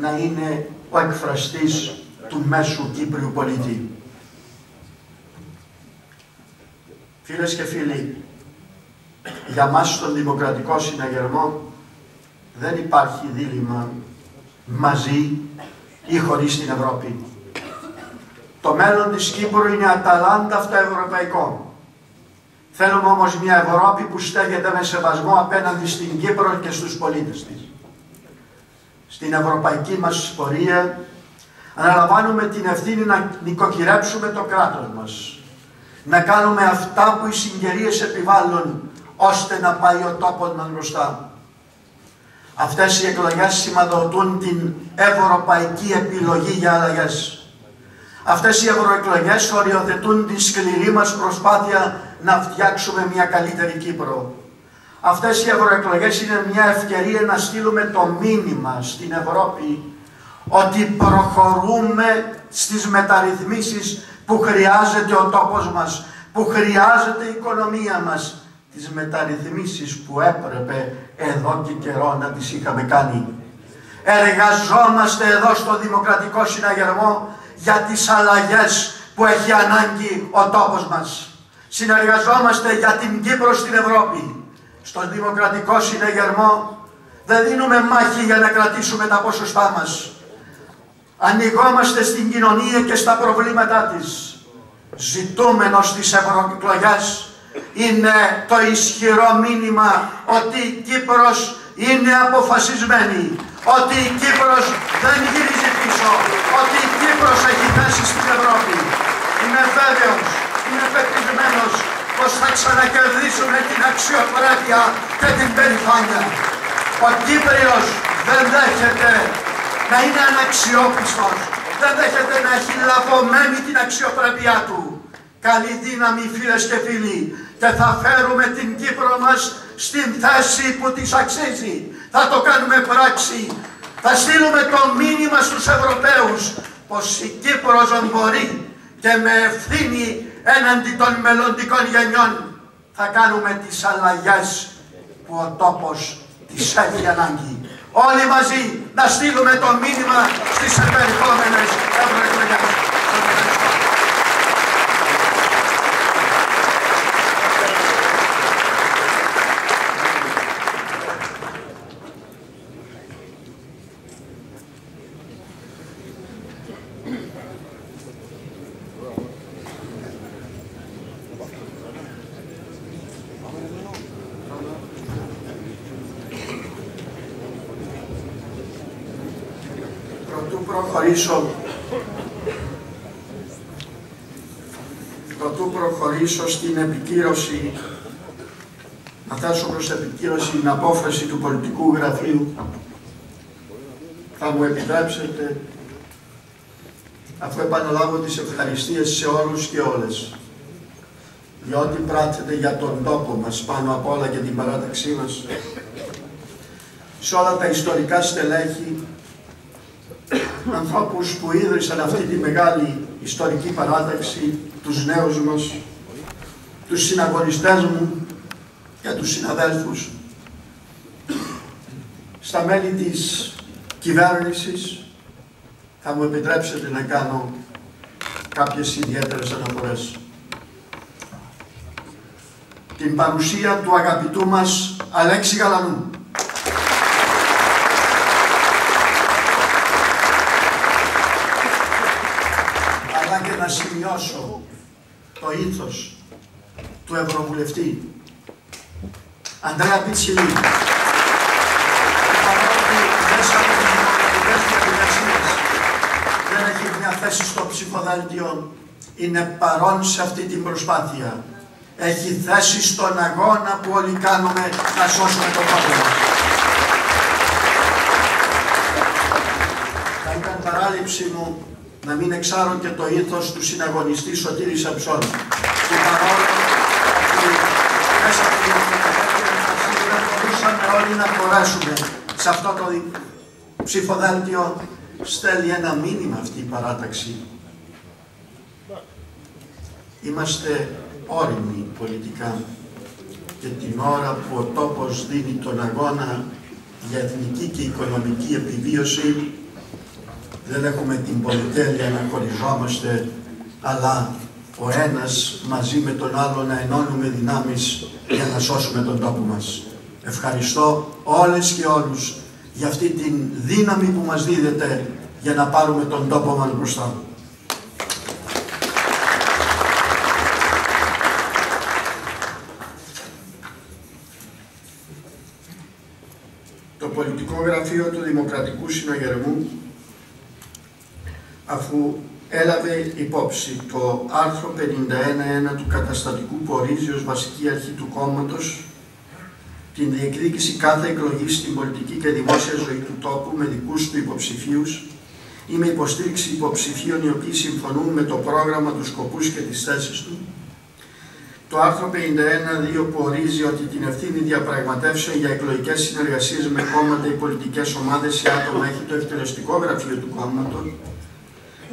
να είναι ο εκφραστής του μέσου Κύπριου πολίτη. Φίλες και φίλοι, για μας στον Δημοκρατικό Συναγερμό δεν υπάρχει δίλημα μαζί ή χωρίς την Ευρώπη. Το μέλλον της Κύπρου είναι αταλάντα ευρωπαϊκό. Θέλουμε όμως μια Ευρώπη που στέκεται με σεβασμό απέναντι στην Κύπρο και στους πολίτες της. Στην ευρωπαϊκή μας πορεία αναλαμβάνουμε την ευθύνη να νοικοκυρέψουμε το κράτος μας να κάνουμε αυτά που οι συγκαιρίες επιβάλλουν ώστε να πάει ο τόπος μας μπροστά. Αυτές οι εκλογές σηματοδοτούν την ευρωπαϊκή επιλογή για αλλαγές. Αυτές οι ευρωεκλογές οριοθετούν τη σκληρή μας προσπάθεια να φτιάξουμε μια καλύτερη Κύπρο. Αυτές οι ευρωεκλογές είναι μια ευκαιρία να στείλουμε το μήνυμα στην Ευρώπη ότι προχωρούμε στις μεταρρυθμίσεις που χρειάζεται ο τόπος μας, που χρειάζεται η οικονομία μας, τις μεταρρυθμίσεις που έπρεπε εδώ και καιρό να τις είχαμε κάνει. Εργαζόμαστε εδώ στο Δημοκρατικό Συναγερμό για τις αλλαγές που έχει ανάγκη ο τόπος μας. Συνεργαζόμαστε για την Κύπρο στην Ευρώπη. στον δημοκρατικό συνεγερμό δεν δίνουμε μάχη για να κρατήσουμε τα ποσοστά μας. Ανοιγόμαστε στην κοινωνία και στα προβλήματά της. Ζητούμενος στις ευρωεκλογές είναι το ισχυρό μήνυμα ότι η Κύπρος είναι αποφασισμένη, ότι η Κύπρος δεν γυρίζει πίσω, ότι η Κύπρος έχει θέση στην Ευρώπη. Είμαι βέβαιος, είμαι πεπισμένος πως θα ξανακερδίσουμε την αξιοπρέπεια και την περηφάνεια. Ο Κύπριος δεν δέχεται να είναι αναξιόπιστος, δεν δέχεται να έχει λαβωμένη την αξιοπρέπειά του. Καλή δύναμη φίλες και φίλοι και θα φέρουμε την Κύπρο μας στην θέση που της αξίζει. Θα το κάνουμε πράξη. Θα στείλουμε το μήνυμα στους Ευρωπαίους πως η Κύπρος μπορεί και με ευθύνη έναντι των μελλοντικών γενιών θα κάνουμε τις αλλαγές που ο τόπος της έχει ανάγκη. Όλοι μαζί να στείλουμε το μήνυμα στις επερχόμενες ευρωεκλογές. Πρωτού προχωρήσω. Πρωτού προχωρήσω στην επικύρωση να θέσω προς επικύρωση την απόφαση του πολιτικού γραφείου. Θα μου επιτρέψετε αφού επαναλάβω τις ευχαριστίες σε όλους και όλες διότι πράττεται για τον τόπο μας πάνω απ' όλα και την παράταξή μας σε όλα τα ιστορικά στελέχη ανθρώπους που ίδρυσαν αυτή τη μεγάλη ιστορική παράταξη, τους νέους μας, τους συναγωνιστές μου και τους συναδέλφους, στα μέλη της κυβέρνησης, θα μου επιτρέψετε να κάνω κάποιες ιδιαίτερες αναφορές. Την παρουσία του αγαπητού μας Αλέξη Γαλανού, το ήθος του Ευρωβουλευτή Ανδρέα Πιτσιλή. Παρότι μέσα από τις δημοκρατικές διαδικασίες δεν έχει μια θέση στο ψηφοδέλτιο, είναι παρόν σε αυτή την προσπάθεια. Έχει θέση στον αγώνα που όλοι κάνουμε να σώσουμε τον κόσμο μας. Θα ήταν παράληψη μου να μην εξάρω και το ήθος του συναγωνιστή Σωτήρη Σαμψόν, που παρόλο που μέσα από την δημοκρατία δεν μπορούσαμε όλοι να χωράσουμε σε αυτό το ψηφοδέλτιο, στέλνει ένα μήνυμα αυτή η παράταξη. Είμαστε όριμοι πολιτικά και την ώρα που ο τόπος δίνει τον αγώνα για εθνική και οικονομική επιβίωση δεν έχουμε την πολυτέλεια να χωριζόμαστε, αλλά ο ένας μαζί με τον άλλο να ενώνουμε δυνάμεις για να σώσουμε τον τόπο μας. Ευχαριστώ όλες και όλους για αυτή την δύναμη που μας δίδεται για να πάρουμε τον τόπο μας μπροστά. Το πολιτικό γραφείο του Δημοκρατικού Συνογερμού αφού έλαβε υπόψη το άρθρο 51.1 του καταστατικού που ορίζει ως βασική αρχή του κόμματος την διεκδίκηση κάθε εκλογή στην πολιτική και δημόσια ζωή του τόπου με δικούς του υποψηφίους ή με υποστήριξη υποψηφίων οι οποίοι συμφωνούν με το πρόγραμμα, τους σκοπούς και τις θέσεις του. Το άρθρο 51.2 που ορίζει ότι την ευθύνη διαπραγματεύσεων για εκλογικές συνεργασίες με κόμματα ή πολιτικές ομάδες ή άτομα έχει το εκτελεστικό γραφείο του κόμματος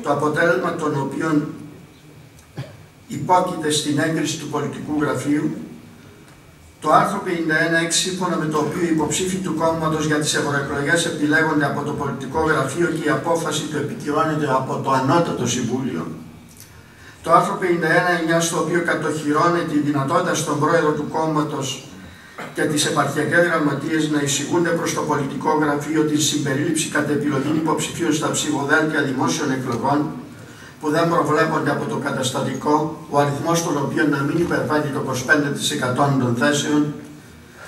το αποτέλεσμα των οποίων υπόκειται στην έγκριση του πολιτικού γραφείου, το άρθρο 51, σύμφωνα με το οποίο οι υποψήφοι του κόμματος για τις ευρωεκλογές επιλέγονται από το πολιτικό γραφείο και η απόφαση του επικυρώνεται από το ανώτατο συμβούλιο. Το άρθρο 51, στο οποίο κατοχυρώνεται η δυνατότητα στον πρόεδρο του κόμματος και τις επαρχιακές γραμματείες να εισηγούνται προς το πολιτικό γραφείο τη συμπερίληψη κατ' επιλογή υποψηφίων στα ψηφοδέλτια δημόσιων εκλογών που δεν προβλέπονται από το καταστατικό, ο αριθμός των οποίων να μην υπερβάλλει το 25% των θέσεων,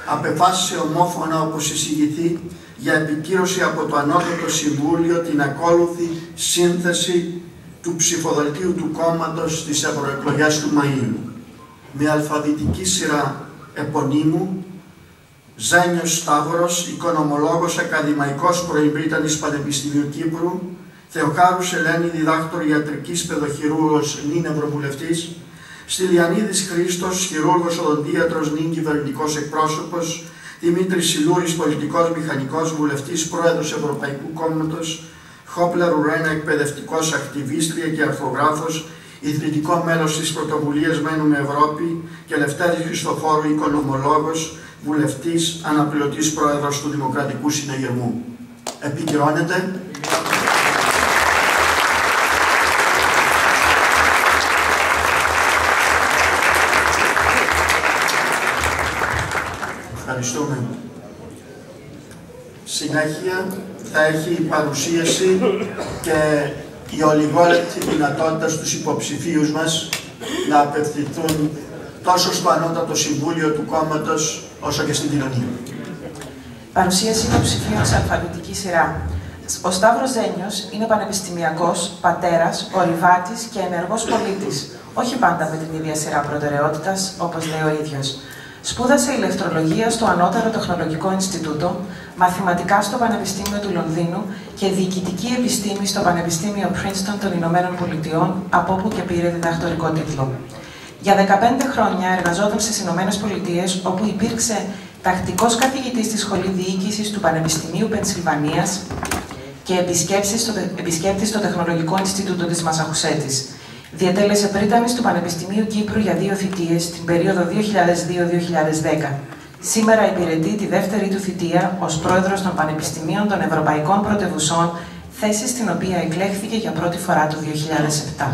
απεφάσισε ομόφωνα όπως εισηγηθεί για επικύρωση από το Ανώτατο Συμβούλιο την ακόλουθη σύνθεση του ψηφοδελτίου του κόμματος στις ευρωεκλογές του Μαΐου. Με αλφαβητική σειρά επωνύμου, Ζένιος Σταύρος, οικονομολόγος ακαδημαϊκός προϊμπρίτανης Πανεπιστημίου Κύπρου, Θεοχάρους Ελένη, διδάκτορ ιατρικής παιδοχειρούργος, νυν ευρωβουλευτής, Στυλιανίδης Χρήστος, χειρούργος οδοντίατρος, νυν κυβερνητικός εκπρόσωπος, Δημήτρης Σιλούρης, πολιτικός μηχανικός, βουλευτής, πρόεδρος Ευρωπαϊκού Κόμματος, Χόπλερ Ουρένα, εκπαιδευτικός, ακτιβίστρια και αρθογράφος, ιδρυτικό μέλος της πρωτοβουλίας Μένουμε Ευρώπη και Λευτέρης Χριστοφόρου, οικονομολόγος, βουλευτής, αναπληρωτής πρόεδρος του Δημοκρατικού Συναγερμού. Επικυρώνεται. Ευχαριστούμε. Συνέχεια θα έχει παρουσίαση και η ολιγόλεπτη δυνατότητα στους υποψηφίους μας να απευθυνθούν τόσο στο ανώτατο συμβούλιο του κόμματος όσο και στην κοινωνία. Παρουσίαση υποψηφίων σε αλφαβητική σειρά. Ο Σταύρος Ζένιος είναι πανεπιστημιακός, πατέρας, ορειβάτης και ενεργός πολίτης, όχι πάντα με την ίδια σειρά προτεραιότητας, όπως λέει ο ίδιος. Σπούδασε ηλεκτρολογία στο Ανώτερο Τεχνολογικό Ινστιτούτο, μαθηματικά στο Πανεπιστήμιο του Λονδίνου και διοικητική επιστήμη στο Πανεπιστήμιο Princeton των Ηνωμένων Πολιτειών, από όπου και πήρε διδακτορικό τίτλο. Για 15 χρόνια εργαζόταν στις Ηνωμένες Πολιτείες, όπου υπήρξε τακτικός καθηγητής στη Σχολή Διοίκησης του Πανεπιστημίου Πενσιλβανίας και επισκέπτη στο Τεχνολογικό Ινστιτούτο της Μασαχουσέτης. Διατέλεσε πρίτανης του Πανεπιστημίου Κύπρου για δύο θητείες την περίοδο 2002-2010. Σήμερα υπηρετεί τη δεύτερη του θητεία ως πρόεδρος των Πανεπιστημίων των Ευρωπαϊκών Πρωτευουσών, θέση στην οποία εκλέχθηκε για πρώτη φορά το 2007.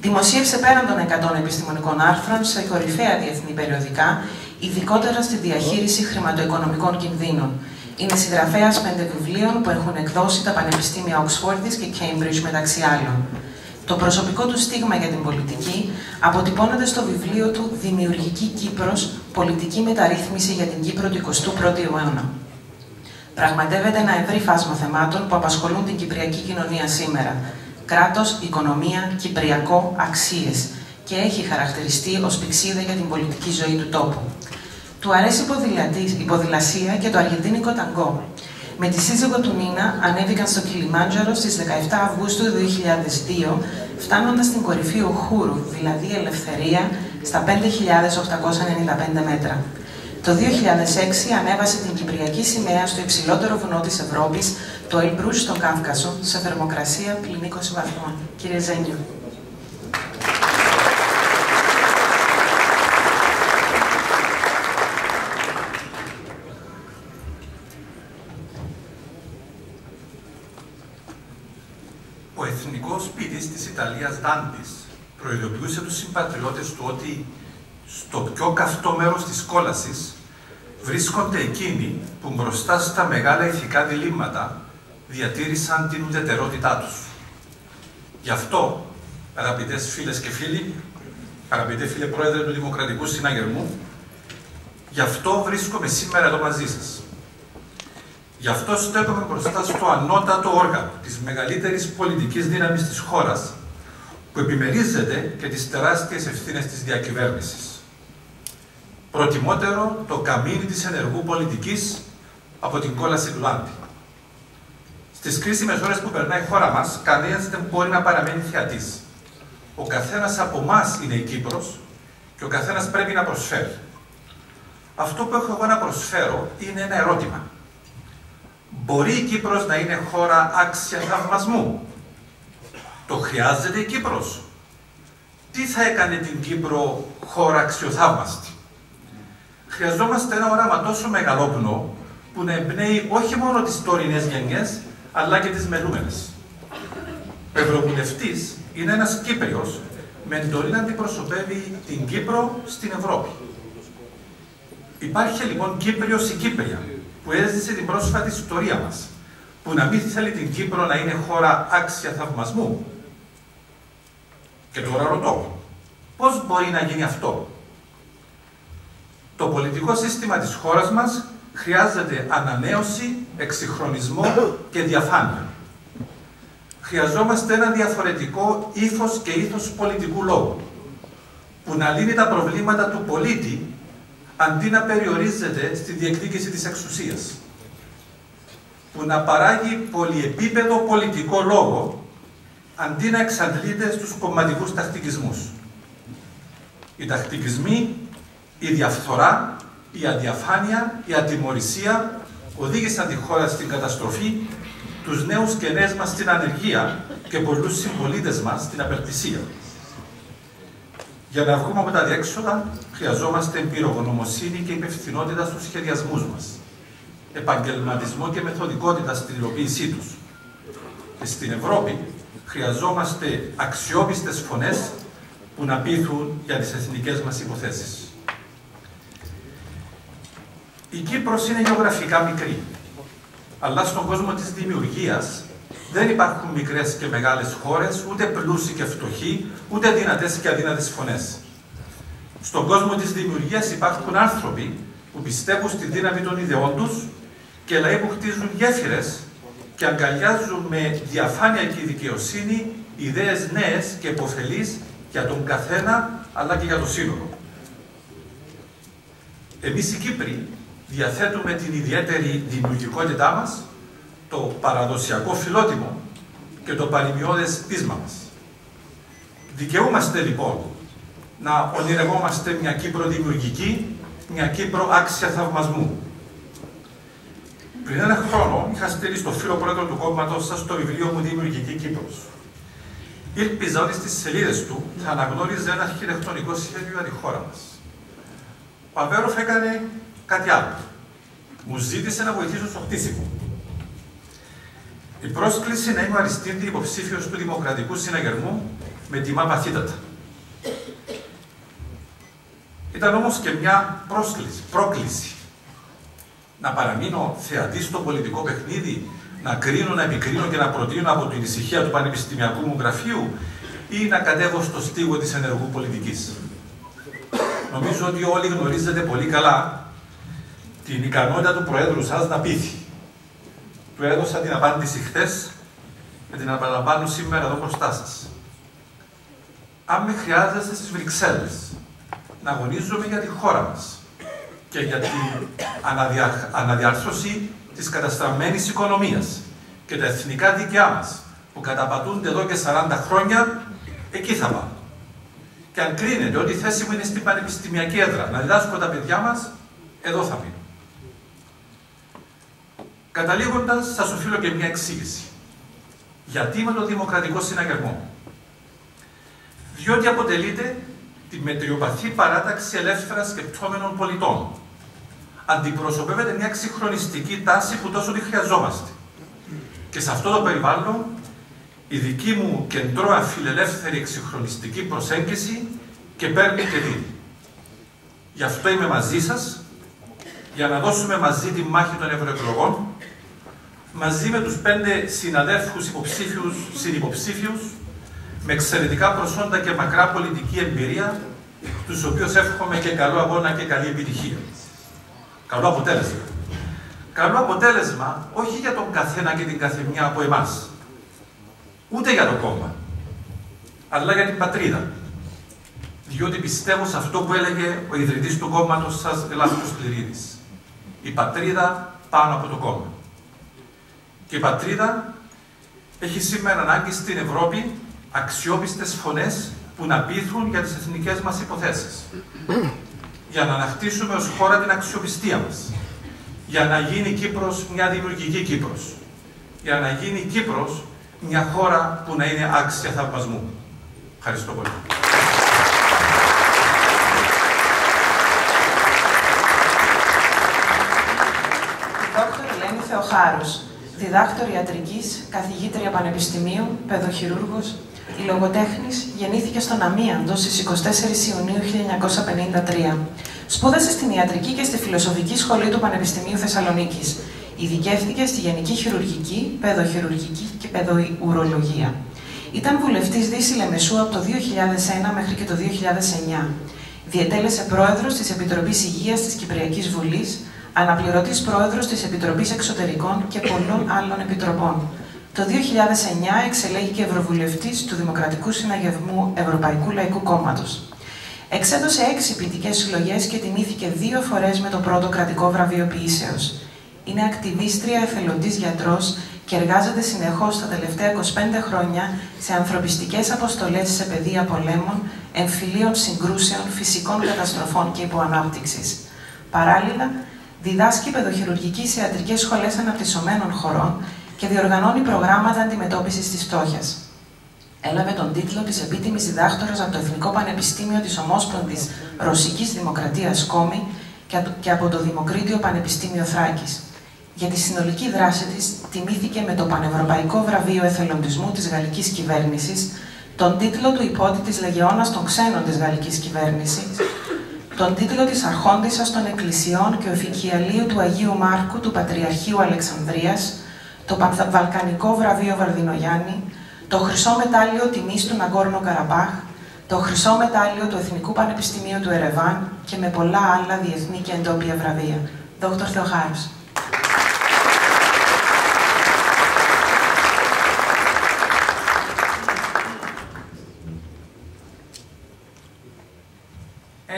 Δημοσίευσε πέραν των 100 επιστημονικών άρθρων σε κορυφαία διεθνή περιοδικά, ειδικότερα στη διαχείριση χρηματοοικονομικών κινδύνων. Είναι συγγραφέας πέντε βιβλίων που έχουν εκδώσει τα Πανεπιστήμια Oxford και Cambridge μεταξύ άλλων. Το προσωπικό του στίγμα για την πολιτική αποτυπώνεται στο βιβλίο του «Δημιουργική Κύπρος. Πολιτική μεταρρύθμιση για την Κύπρο του 21ου αιώνα». Πραγματεύεται ένα ευρύ φάσμα θεμάτων που απασχολούν την κυπριακή κοινωνία σήμερα. Κράτος, οικονομία, κυπριακό, αξίες και έχει χαρακτηριστεί ως πηξίδα για την πολιτική ζωή του τόπου. Του αρέσει η ποδηλασία και το αργεντίνικο ταγκό. Με τη σύζυγο του Νίνα ανέβηκαν στο Κιλιμάντζαρο στις 17 Αυγούστου 2002, φτάνοντας στην κορυφή Οχούρου, δηλαδή Ελευθερία, στα 5.895 μέτρα. Το 2006 ανέβασε την Κυπριακή σημαία στο υψηλότερο βουνό της Ευρώπης, το Ελμπρούς στον Κάφκασο, σε θερμοκρασία πλην 20 βαθμών. Κύριε Ζένιο. Ιταλίας Δάντης προειδοποιούσε τους συμπατριώτες του ότι στο πιο καυτό μέρος της κόλασης βρίσκονται εκείνοι που μπροστά στα μεγάλα ηθικά διλήμματα διατήρησαν την ουδετερότητά τους. Γι' αυτό, αγαπητές φίλες και φίλοι, αγαπητέ φίλε Πρόεδρε του Δημοκρατικού Συναγερμού, γι' αυτό βρίσκομαι σήμερα εδώ μαζί σας. Γι' αυτό στέκομαι μπροστά στο ανώτατο όργανο της μεγαλύτερης πολιτικής δύναμης της χώρας, που επιμερίζεται και τις τεράστιες ευθύνες της διακυβέρνησης. Προτιμότερο το καμίνι της ενεργού πολιτικής από την κόλαση του Λάντι. Στις κρίσιμες ώρες που περνάει η χώρα μας, κανένας δεν μπορεί να παραμένει θεατής. Ο καθένας από εμά είναι η Κύπρος και ο καθένας πρέπει να προσφέρει. Αυτό που έχω εγώ να προσφέρω είναι ένα ερώτημα. Μπορεί η Κύπρος να είναι χώρα άξιας θαυμασμού το χρειάζεται η Κύπρος. Τι θα έκανε την Κύπρο χώρα αξιοθαύμαστη; Χρειαζόμαστε ένα όραμα τόσο μεγαλόπνο που να εμπνέει όχι μόνο τις τωρινές γενιές, αλλά και τις μελούμενες. Ο Ευρωβουλευτής είναι ένας Κύπριος με εντολή να αντιπροσωπεύει την Κύπρο στην Ευρώπη. Υπάρχει λοιπόν Κύπριος ή Κύπρια που έζησε την πρόσφατη ιστορία μας, που να μην θέλει την Κύπρο να είναι χώρα άξια θαυμασμού. Και τώρα ρωτώ, πώς μπορεί να γίνει αυτό; Το πολιτικό σύστημα της χώρας μας χρειάζεται ανανέωση, εξυγχρονισμό και διαφάνεια. Χρειαζόμαστε ένα διαφορετικό ύφος και ήθος πολιτικού λόγου, που να λύνει τα προβλήματα του πολίτη αντί να περιορίζεται στη διεκδίκηση της εξουσίας. Που να παράγει πολυεπίπεδο πολιτικό λόγο αντί να εξαντλείται στους κομματικούς τακτικισμούς. Οι τακτικισμοί, η διαφθορά, η αδιαφάνεια, η ατιμορρησία οδήγησαν τη χώρα στην καταστροφή, τους νέους και νέες μας στην ανεργία και πολλούς συμπολίτες μας στην απελπισία. Για να βγούμε από τα διέξοδα, χρειαζόμαστε εμπειρογνωμοσύνη και υπευθυνότητα στους σχεδιασμούς μας, επαγγελματισμό και μεθοδικότητα στην υλοποίησή τους. Και στην Ευρώπη χρειαζόμαστε αξιόπιστες φωνές που να πείθουν για τις εθνικές μας υποθέσεις. Η Κύπρος είναι γεωγραφικά μικρή, αλλά στον κόσμο της δημιουργίας δεν υπάρχουν μικρές και μεγάλες χώρες, ούτε πλούσιοι και φτωχοί, ούτε δυνατές και αδύνατες φωνές. Στον κόσμο της δημιουργίας υπάρχουν άνθρωποι που πιστεύουν στη δύναμη των ιδεών τους και λαοί που χτίζουν γέφυρες και αγκαλιάζουν με διαφάνεια και δικαιοσύνη ιδέες νέες και υποφελείς για τον καθένα αλλά και για το σύνολο. Εμείς οι Κύπροι διαθέτουμε την ιδιαίτερη δημιουργικότητά μας, το παραδοσιακό φιλότιμο και το παρημιώδες πείσμα μας. Δικαιούμαστε λοιπόν να ονειρευόμαστε μια Κύπρο δημιουργική, μια Κύπρο άξια θαυμασμού. Πριν ένα χρόνο είχα στείλει στο φίλο πρόεδρο του κόμματος σας το βιβλίο μου Δημιουργική Κύπρος. Ήλπιζα ότι στις σελίδες του θα αναγνώριζε ένα αρχιτεκτονικό σχέδιο για τη χώρα μας. Ο Αβέροφ έκανε κάτι άλλο. Μου ζήτησε να βοηθήσω στο χτίσιμο. Η πρόσκληση να είμαι αριστείδη υποψήφιος του Δημοκρατικού Συναγερμού με τιμά παθήτατα. Ήταν όμως και μια πρόσκληση, πρόκληση. Να παραμείνω θεατή στο πολιτικό παιχνίδι, να κρίνω, να επικρίνω και να προτείνω από την ησυχία του πανεπιστημιακού μου γραφείου ή να κατέβω στο στίγο της ενεργού πολιτικής. Νομίζω ότι όλοι γνωρίζετε πολύ καλά την ικανότητα του Προέδρου σας να πείθει. Του έδωσα την απάντηση χθες και την επαναλαμβάνω σήμερα εδώ μπροστά σας. Αν με χρειάζεστε στις Βρυξέλλες να αγωνίζομαι για τη χώρα μας και για την αναδια... αναδιάρθρωση της καταστραμμένης οικονομίας και τα εθνικά δικιά μας που καταπατούνται εδώ και 40 χρόνια, εκεί θα πάω. Και αν κρίνετε ότι η θέση μου είναι στην πανεπιστημιακή έδρα, να διδάσκω τα παιδιά μας, εδώ θα μείνω. Καταλήγοντας, σα οφείλω και μια εξήγηση. Γιατί με το Δημοκρατικό Συναγερμό. Διότι αποτελείται τη μετριοπαθή παράταξη ελεύθερας σκεπτόμενων πολιτών. Αντιπροσωπεύεται μια ξεχρονιστική τάση που τόσο τη χρειαζόμαστε. Και σε αυτό το περιβάλλον, η δική μου κεντρώα φιλελεύθερη εξυγχρονιστική προσέγγιση και παίρνει και δίνει. Γι' αυτό είμαι μαζί σας, για να δώσουμε μαζί τη μάχη των ευρωεκλογών μαζί με τους πέντε συναδέλφους υποψήφιους, συνυποψήφιους, με εξαιρετικά προσόντα και μακρά πολιτική εμπειρία, τους οποίους εύχομαι και καλό αγώνα και καλή επιτυχία. Καλό αποτέλεσμα. Καλό αποτέλεσμα όχι για τον καθένα και την καθεμιά από εμάς, ούτε για το κόμμα, αλλά για την πατρίδα. Διότι πιστεύω σε αυτό που έλεγε ο ιδρυτής του κόμματος σας, Ελλάδος Κληρίδης. Η πατρίδα πάνω από το κόμμα. Και η πατρίδα έχει σήμερα ανάγκη στην Ευρώπη αξιόπιστες φωνές που να πείθουν για τις εθνικές μας υποθέσεις. Για να ανακτήσουμε ως χώρα την αξιοπιστία μας. Για να γίνει Κύπρος μια δημιουργική Κύπρος. Για να γίνει Κύπρος μια χώρα που να είναι άξια θαυμασμού. Ευχαριστώ πολύ. Δόκτωρ Ελένη Θεοχάρους, διδάκτορ ιατρικής, καθηγήτρια πανεπιστημίου, παιδοχειρούργος, η λογοτέχνης γεννήθηκε στον Αμίαντο στις 24 Ιουνίου 1953. Σπούδασε στην ιατρική και στη φιλοσοφική σχολή του Πανεπιστημίου Θεσσαλονίκης. Ειδικεύτηκε στη γενική χειρουργική, παιδοχειρουργική και παιδοουρολογία. Ήταν βουλευτής Δύση Λεμεσού από το 2001 μέχρι και το 2009. Διετέλεσε πρόεδρος της Επιτροπής Υγείας της Κυπριακής Βουλής, αναπληρωτής πρόεδρος της Επιτροπής Εξωτερικών και πολλών άλλων επιτροπών. Το 2009 εξελέγηκε Ευρωβουλευτής του Δημοκρατικού Συναγερμού Ευρωπαϊκού Λαϊκού Κόμματος. Εξέδωσε έξι ποιητικές συλλογές και τιμήθηκε δύο φορές με το πρώτο κρατικό βραβείο ποιήσεως. Είναι ακτιβίστρια, εθελοντής γιατρός και εργάζεται συνεχώς τα τελευταία 25 χρόνια σε ανθρωπιστικές αποστολές σε πεδία πολέμων, εμφυλίων συγκρούσεων, φυσικών καταστροφών και υποανάπτυξης. Παράλληλα, διδάσκει παιδοχειρουργική σε ιατρικές σχολές αναπτυσσομένων χωρών και διοργανώνει προγράμματα αντιμετώπισης της φτώχειας. Έλαβε τον τίτλο της επίτιμης διδάκτορας από το Εθνικό Πανεπιστήμιο της Ομόσπονδης Ρωσικής Δημοκρατίας Κόμη και από το Δημοκρίτιο Πανεπιστήμιο Θράκης. Για τη συνολική δράση της, τιμήθηκε με το Πανευρωπαϊκό Βραβείο Εθελοντισμού της Γαλλικής Κυβέρνησης, τον τίτλο του υπότιτλου Λεγεώνας των Ξένων της Γαλλικής Κυβέρνησης, τον τίτλο της Αρχόντισσας των Εκκλησιών και Οφικιαλίου του Αγίου Μάρκου του Πατριαρχείου Αλεξανδρίας, το Βαλκανικό Βραβείο Βαρδινογιάννη, το Χρυσό Μετάλλιο Τιμής του Ναγκόρνο Καραμπάχ, το Χρυσό Μετάλλιο του Εθνικού Πανεπιστημίου του Ερεβάν και με πολλά άλλα διεθνή και εντόπια βραβεία. Δόκτωρ Θεοχάρης.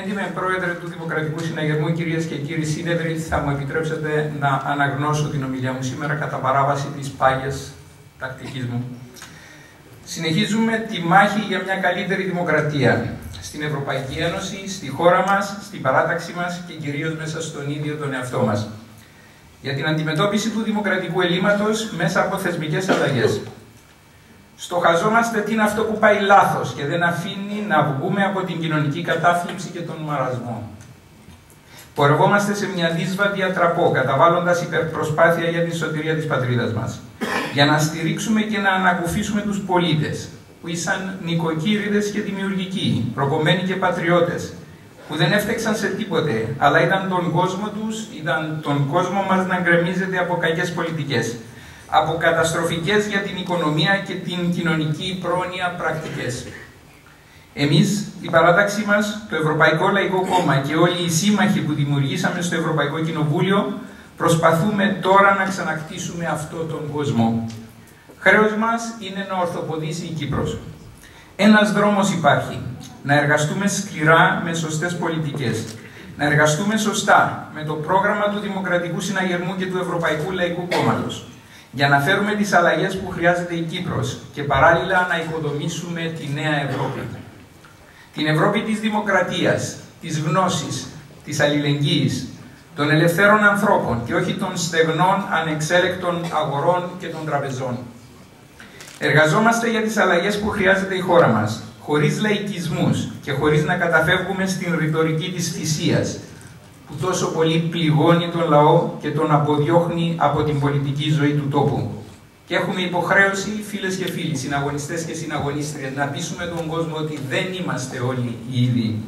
Έντιμε Πρόεδρε του Δημοκρατικού Συναγερμού, κυρίες και κύριοι σύνεδροι, θα μου επιτρέψετε να αναγνώσω την ομιλία μου σήμερα κατά παράβαση της πάγιας τακτικής μου. Συνεχίζουμε τη μάχη για μια καλύτερη δημοκρατία στην Ευρωπαϊκή Ένωση, στη χώρα μας, στην παράταξή μας και κυρίως μέσα στον ίδιο τον εαυτό μας. Για την αντιμετώπιση του δημοκρατικού ελλείμματος μέσα από θεσμικές αλλαγές. Στοχαζόμαστε τι είναι αυτό που πάει λάθος και δεν αφήνει να βγούμε από την κοινωνική κατάθλιψη και τον μαρασμό. Πορευόμαστε σε μια δύσβατη ατραπό, καταβάλλοντας υπερπροσπάθεια για τη σωτηρία της πατρίδας μας. Για να στηρίξουμε και να ανακουφίσουμε τους πολίτες, που ήσαν νοικοκύριδες και δημιουργικοί, προκομμένοι και πατριώτες, που δεν έφτεξαν σε τίποτε, αλλά ήταν τον κόσμο τους, ήταν τον κόσμο μας να γκρεμίζεται από κακές πολιτικές, από καταστροφικές για την οικονομία και την κοινωνική πρόνοια πρακτικές. Εμείς, η παράταξή μας, το Ευρωπαϊκό Λαϊκό Κόμμα και όλοι οι σύμμαχοι που δημιουργήσαμε στο Ευρωπαϊκό Κοινοβούλιο, προσπαθούμε τώρα να ξανακτήσουμε αυτό τον κόσμο. Χρέος μας είναι να ορθοποδήσει η Κύπρος. Ένας δρόμος υπάρχει. Να εργαστούμε σκληρά με σωστές πολιτικές. Να εργαστούμε σωστά με το πρόγραμμα του Δημοκρατικού Συναγερμού και του Ευρωπαϊκού Λαϊκού Κόμματος για να φέρουμε τις αλλαγές που χρειάζεται η Κύπρος και παράλληλα να οικοδομήσουμε τη νέα Ευρώπη. Την Ευρώπη της δημοκρατίας, της γνώσης, της αλληλεγγύης, των ελευθέρων ανθρώπων και όχι των στεγνών ανεξέλεκτων αγορών και των τραπεζών. Εργαζόμαστε για τις αλλαγές που χρειάζεται η χώρα μας, χωρίς λαϊκισμούς και χωρίς να καταφεύγουμε στην ρητορική της θυσίας, που τόσο πολύ πληγώνει τον λαό και τον αποδιώχνει από την πολιτική ζωή του τόπου. Και έχουμε υποχρέωση, φίλες και φίλοι, συναγωνιστές και συναγωνίστριε, να πείσουμε τον κόσμο ότι δεν είμαστε όλοι οι ίδιοι.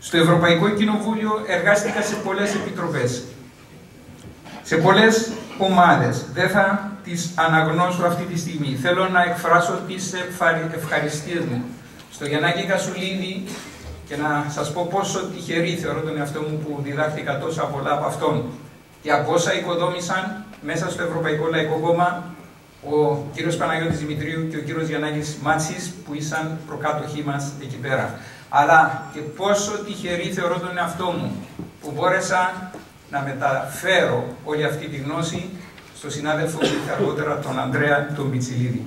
Στο Ευρωπαϊκό Κοινοβούλιο εργάστηκα σε πολλές επιτροπές, σε πολλές ομάδες. Δεν θα τις αναγνώσω αυτή τη στιγμή. Θέλω να εκφράσω τις ευχαριστίες μου στο Γιαννάκη Κασουλίδη και να σας πω πόσο τυχερή θεωρώ τον εαυτό μου που διδάχτηκα τόσα πολλά από αυτόν και από όσα οικοδόμησαν μέσα στο Ευρωπαϊκό Λαϊκό Κόμμα ο κύριος Παναγιώτης Δημητρίου και ο κύριος Γιαννάκης Μάτσης που ήσαν προκάτοχοί μας εκεί πέρα. Αλλά και πόσο τυχερή θεωρώ τον εαυτό μου που μπόρεσα να μεταφέρω όλη αυτή τη γνώση στο συνάδελφο μου και αργότερα τον Ανδρέα τον Πιτσιλίδη.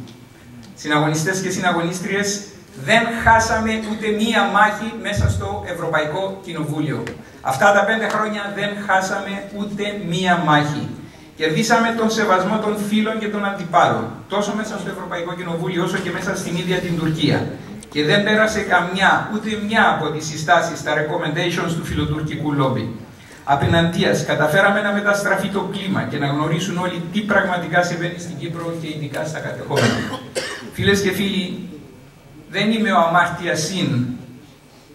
Συναγωνιστές και συναγωνίστριες, δεν χάσαμε ούτε μία μάχη μέσα στο Ευρωπαϊκό Κοινοβούλιο. Αυτά τα πέντε χρόνια δεν χάσαμε ούτε μία μάχη. Κερδίσαμε τον σεβασμό των φίλων και των αντιπάλων, τόσο μέσα στο Ευρωπαϊκό Κοινοβούλιο όσο και μέσα στην ίδια την Τουρκία. Και δεν πέρασε καμιά, ούτε μια από τις συστάσεις, τα recommendations του φιλοτουρκικού λόμπι. Απέναντία, καταφέραμε να μεταστραφεί το κλίμα και να γνωρίσουν όλοι τι πραγματικά συμβαίνει στην Κύπρο και ειδικά στα κατεχόμενα. Φίλες και φίλοι, δεν είμαι ο αμάρτιας συν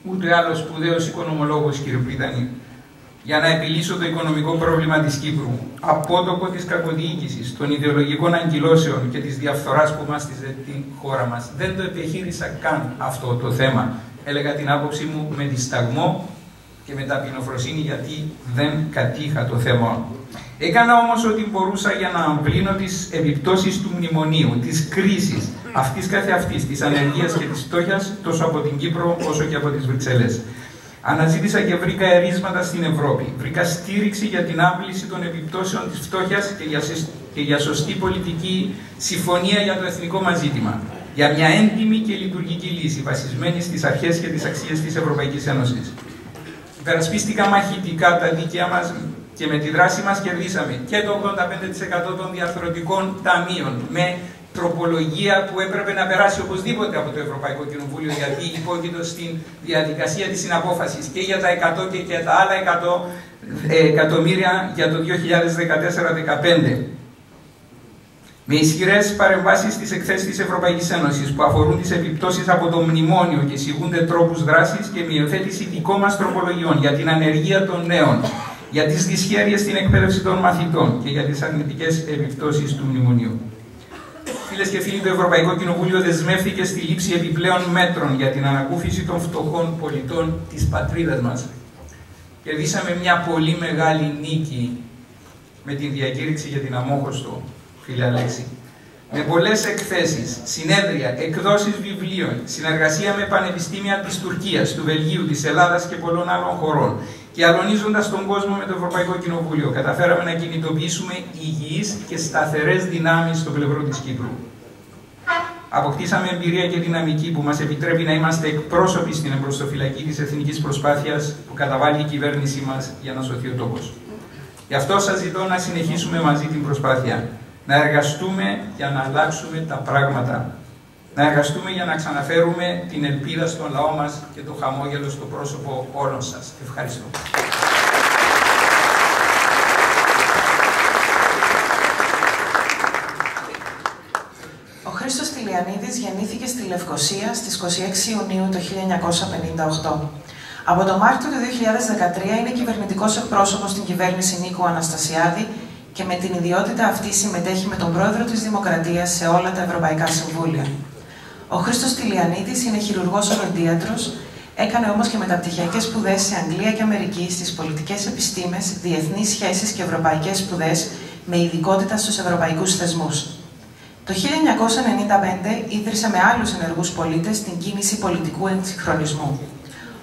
ούτε άλλος σπουδαίος οικονομολόγος, κύριε Πρίτανη, για να επιλύσω το οικονομικό πρόβλημα της Κύπρου, απότοκο της κακοδιοίκησης, των ιδεολογικών αγκυλώσεων και της διαφθοράς που μάστιζε την χώρα μας. Δεν το επιχείρησα καν αυτό το θέμα. Έλεγα την άποψή μου με δισταγμό και με ταπεινοφροσύνη γιατί δεν κατήχα το θέμα. Έκανα όμως ό,τι μπορούσα για να αμπλύνω τις επιπτώσεις του μνημονίου, της κρίσης, αυτής καθεαυτής, της ανεργίας και της φτώχειας, τόσο από την Κύπρο όσο και από τις Βρυξέλλες. Αναζήτησα και βρήκα ερίσματα στην Ευρώπη. Βρήκα στήριξη για την άπληση των επιπτώσεων της φτώχειας και για, και για σωστή πολιτική συμφωνία για το εθνικό μας ζήτημα. Για μια έντιμη και λειτουργική λύση βασισμένη στις αρχές και τις αξίες της Ευρωπαϊκής Ένωσης. Υπερασπίστηκα μαχητικά τα δίκαια μας και με τη δράση μας κερδίσαμε και το 85% των διαρθρωτικών ταμείων με τροπολογία που έπρεπε να περάσει οπωσδήποτε από το Ευρωπαϊκό Κοινοβούλιο γιατί υπόκειτο στην διαδικασία της συναπόφασης και για τα 100 και για τα άλλα 100 ε, εκατομμύρια για το 2014-2015. Με ισχυρές παρεμβάσεις στι εκθέσει της Ευρωπαϊκής Ένωσης που αφορούν τις επιπτώσεις από το μνημόνιο και εισηγούνται τρόπους δράσης και με υιοθέτηση δικών μας τροπολογιών για την ανεργία των νέων, για τις δυσχέρειες στην εκπαίδευση των μαθητών και για τις αρνητικές επιπτώσεις του μνημονίου. Φίλες και φίλοι, το Ευρωπαϊκό Κοινοβούλιο δεσμεύθηκε στη λήψη επιπλέον μέτρων για την ανακούφιση των φτωχών πολιτών της πατρίδας μας. Κερδίσαμε μια πολύ μεγάλη νίκη με την διακήρυξη για την αμόχωστο, φίλε Αλέξη. Με πολλές εκθέσεις, συνέδρια, εκδόσεις βιβλίων, συνεργασία με πανεπιστήμια της Τουρκίας, του Βελγίου, της Ελλάδας και πολλών άλλων χωρών, και αλωνίζοντα τον κόσμο με το Ευρωπαϊκό Κοινοβούλιο, καταφέραμε να κινητοποιήσουμε υγιείς και σταθερές δυνάμεις στο πλευρό της Κύπρου. Αποκτήσαμε εμπειρία και δυναμική που μας επιτρέπει να είμαστε εκπρόσωποι στην εμπροστοφυλακή της εθνικής προσπάθειας που καταβάλει η κυβέρνησή μας για να σωθεί ο τόπος. Γι' αυτό σας ζητώ να συνεχίσουμε μαζί την προσπάθεια. Να εργαστούμε για να αλλάξουμε τα πράγματα να εργαστούμε για να ξαναφέρουμε την ελπίδα στον λαό μας και το χαμόγελο στο πρόσωπο όλων σας. Ευχαριστώ. Ο Χρήστος Τηλιανίδης γεννήθηκε στη Λευκοσία στις 26 Ιουνίου του 1958. Από τον Μάρτιο του 2013 είναι κυβερνητικός εκπρόσωπος στην κυβέρνηση Νίκου Αναστασιάδη και με την ιδιότητα αυτή συμμετέχει με τον πρόεδρο της Δημοκρατίας σε όλα τα Ευρωπαϊκά Συμβούλια. Ο Χρήστος Τηλιανίδη είναι χειρουργός οδοντίατρο, έκανε όμως και μεταπτυχιακές σπουδές σε Αγγλία και Αμερική στις πολιτικές επιστήμες, διεθνείς σχέσεις και ευρωπαϊκές σπουδές με ειδικότητα στους ευρωπαϊκούς θεσμούς. Το 1995 ίδρυσε με άλλους ενεργούς πολίτες την κίνηση πολιτικού εξυγχρονισμού.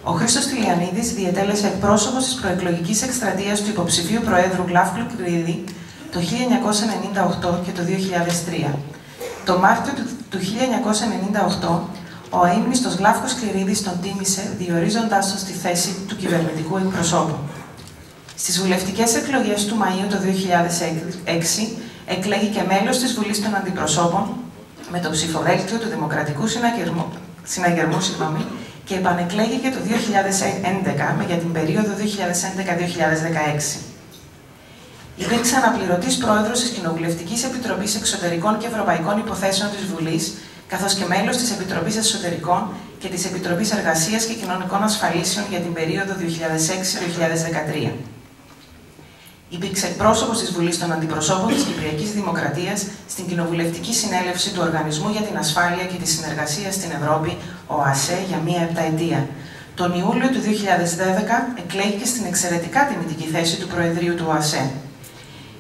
Ο Χρήστος Τηλιανίδη διετέλεσε εκπρόσωπο της προεκλογικής εκστρατείας του υποψηφίου Προέδρου Γκλάφκλου Κρίδη το 1998 και το 2003 το Μάρτιο του 1998, ο αείμνηστος Γλάφκος Κληρίδης τον τίμησε, διορίζοντάς τον στη θέση του κυβερνητικού εκπροσώπου. Στις βουλευτικές εκλογές του Μαΐου το 2006, εκλέγει και μέλος της Βουλής των Αντιπροσώπων με το ψηφοδέλτιο του Δημοκρατικού Συναγερμού, συναγερμού συγγνώμη, και επανεκλέγηκε το 2011 για την περίοδο 2011-2016. Υπήρξε αναπληρωτή πρόεδρος της Κοινοβουλευτικής Επιτροπής Εξωτερικών και Ευρωπαϊκών Υποθέσεων της Βουλής, καθώς και μέλος της Επιτροπής Εσωτερικών και της Επιτροπής Εργασίας και Κοινωνικών Ασφαλίσεων για την περίοδο 2006-2013. Υπήρξε εκπρόσωπος της Βουλής των Αντιπροσώπων της Κυπριακής Δημοκρατίας στην Κοινοβουλευτική Συνέλευση του Οργανισμού για την Ασφάλεια και τη Συνεργασία στην Ευρώπη, ο ΑΣΕ, για μία επταετία. Τον Ιούλιο του 2010 εκλέγηκε στην εξαιρετικά τιμητική θέση του Προεδρείου του ΟΑΣΕ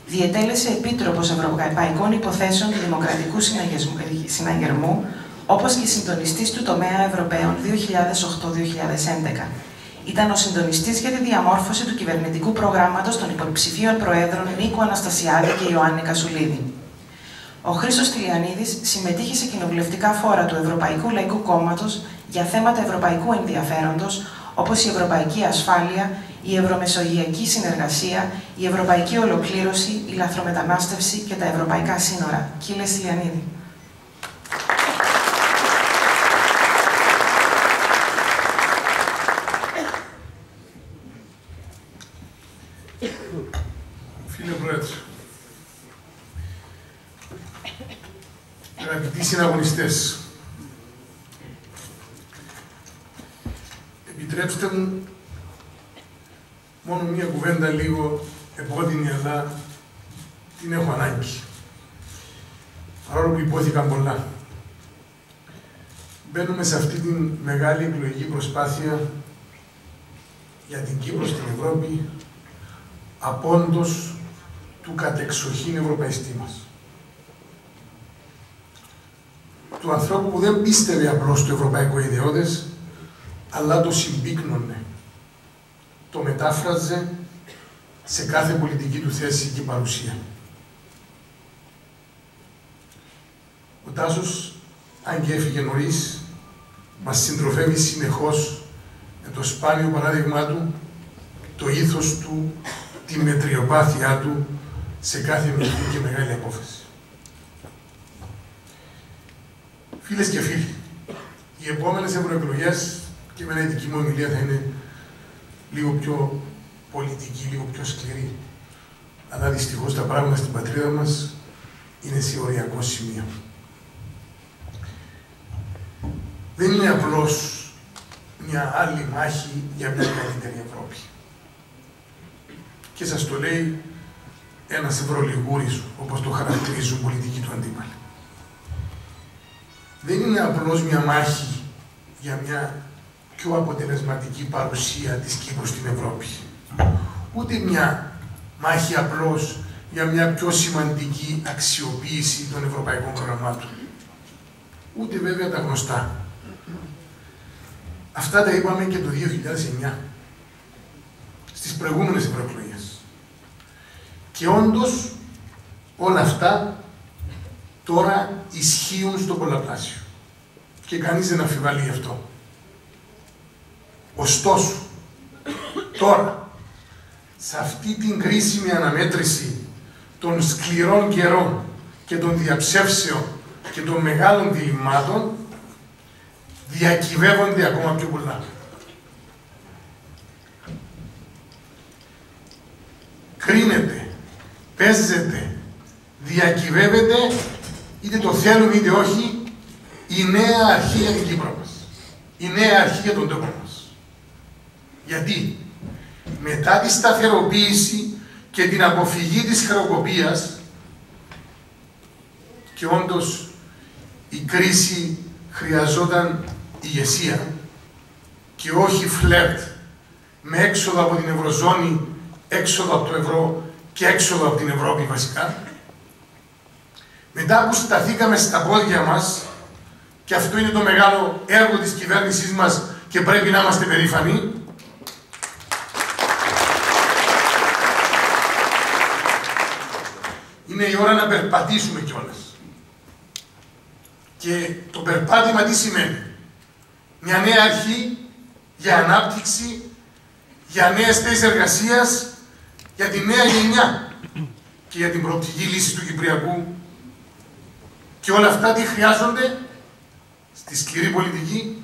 διετέλεσε επίτροπος Ευρωπαϊκών Υποθέσεων του Δημοκρατικού Συναγερμού, όπως και συντονιστής του τομέα Ευρωπαίων 2008-2011. Ήταν ο συντονιστής για τη διαμόρφωση του κυβερνητικού προγράμματος των υποψηφίων Προέδρων Νίκο Αναστασιάδη και Ιωάννη Κασουλίδη. Ο Χρήσο Τηλιανίδης συμμετείχε σε κοινοβουλευτικά φόρα του Ευρωπαϊκού Λαϊκού Κόμματος για θέματα ευρωπαϊκού ενδιαφέροντος, όπως η ευρωπαϊκή ασφάλεια, η ευρωμεσογειακή συνεργασία, η ευρωπαϊκή ολοκλήρωση, η λαθρομετανάστευση και τα ευρωπαϊκά σύνορα. Κύριε Στυλιανίδη. Φίλε Πρόεδρε, αγαπητοί συναγωνιστές, Επιτρέψτε μου μόνο μία κουβέντα λίγο επώδυνη, αλλά την έχω ανάγκη. Παρόλο που υπόθηκαν πολλά. Μπαίνουμε σε αυτή την μεγάλη εκλογική προσπάθεια για την Κύπρο στην Ευρώπη απόντος του κατεξοχήν ευρωπαϊστή μας. Του ανθρώπου που δεν πίστευε απλώς στο ευρωπαϊκό ιδεώδες, αλλά το συμπίκνωνε. Το μετάφραζε σε κάθε πολιτική του θέση και παρουσία. Ο Τάσος, αν και έφυγε νωρίς, μας συντροφεύει συνεχώς με το σπάνιο παράδειγμά του, το ήθος του, τη μετριοπάθειά του σε κάθε μικρή και μεγάλη απόφαση. Φίλες και φίλοι, οι επόμενες ευρωεκλογές και με η δική μου ομιλία θα είναι λίγο πιο πολιτική, λίγο πιο σκληρή. Αλλά δυστυχώς τα πράγματα στην πατρίδα μας είναι σε οριακό σημείο. Δεν είναι απλώς μια άλλη μάχη για μια καλύτερη Ευρώπη. Και σας το λέει ένας ευρωλιγούρης, όπως το χαρακτηρίζουν πολιτικοί του αντίπαλοι. Δεν είναι απλώς μια μάχη για μια πιο αποτελεσματική παρουσία της Κύπρου στην Ευρώπη. Ούτε μια μάχη απλώς για μια πιο σημαντική αξιοποίηση των ευρωπαϊκών προγραμμάτων. Ούτε βέβαια τα γνωστά. Αυτά τα είπαμε και το 2009, στις προηγούμενες ευρωεκλογές. Και όντως όλα αυτά τώρα ισχύουν στο πολλαπλάσιο. Και κανείς δεν αφιβάλλει γι' αυτό. Ωστόσο, τώρα, σε αυτή την κρίσιμη αναμέτρηση των σκληρών καιρών και των διαψεύσεων και των μεγάλων διλημάτων, διακυβεύονται ακόμα πιο πολλά. Κρίνεται, παίζεται, διακυβεύεται, είτε το θέλουμε είτε όχι, η νέα αρχή για την Κύπρο μας. Η νέα αρχή για τον τόπο μας. Γιατί μετά τη σταθεροποίηση και την αποφυγή της χρεοκοπίας και όντως η κρίση χρειαζόταν ηγεσία και όχι φλερτ με έξοδο από την Ευρωζώνη, έξοδο από το ευρώ και έξοδο από την Ευρώπη βασικά. Μετά που σταθήκαμε στα πόδια μας, και αυτό είναι το μεγάλο έργο της κυβέρνησής μας και πρέπει να είμαστε περήφανοι, είναι η ώρα να περπατήσουμε κιόλας. Και το περπάτημα τι σημαίνει; Μια νέα αρχή για ανάπτυξη, για νέες θέσεις εργασίας, για τη νέα γενιά και για την προοπτική λύση του Κυπριακού. Και όλα αυτά τι χρειάζονται; Στη σκληρή πολιτική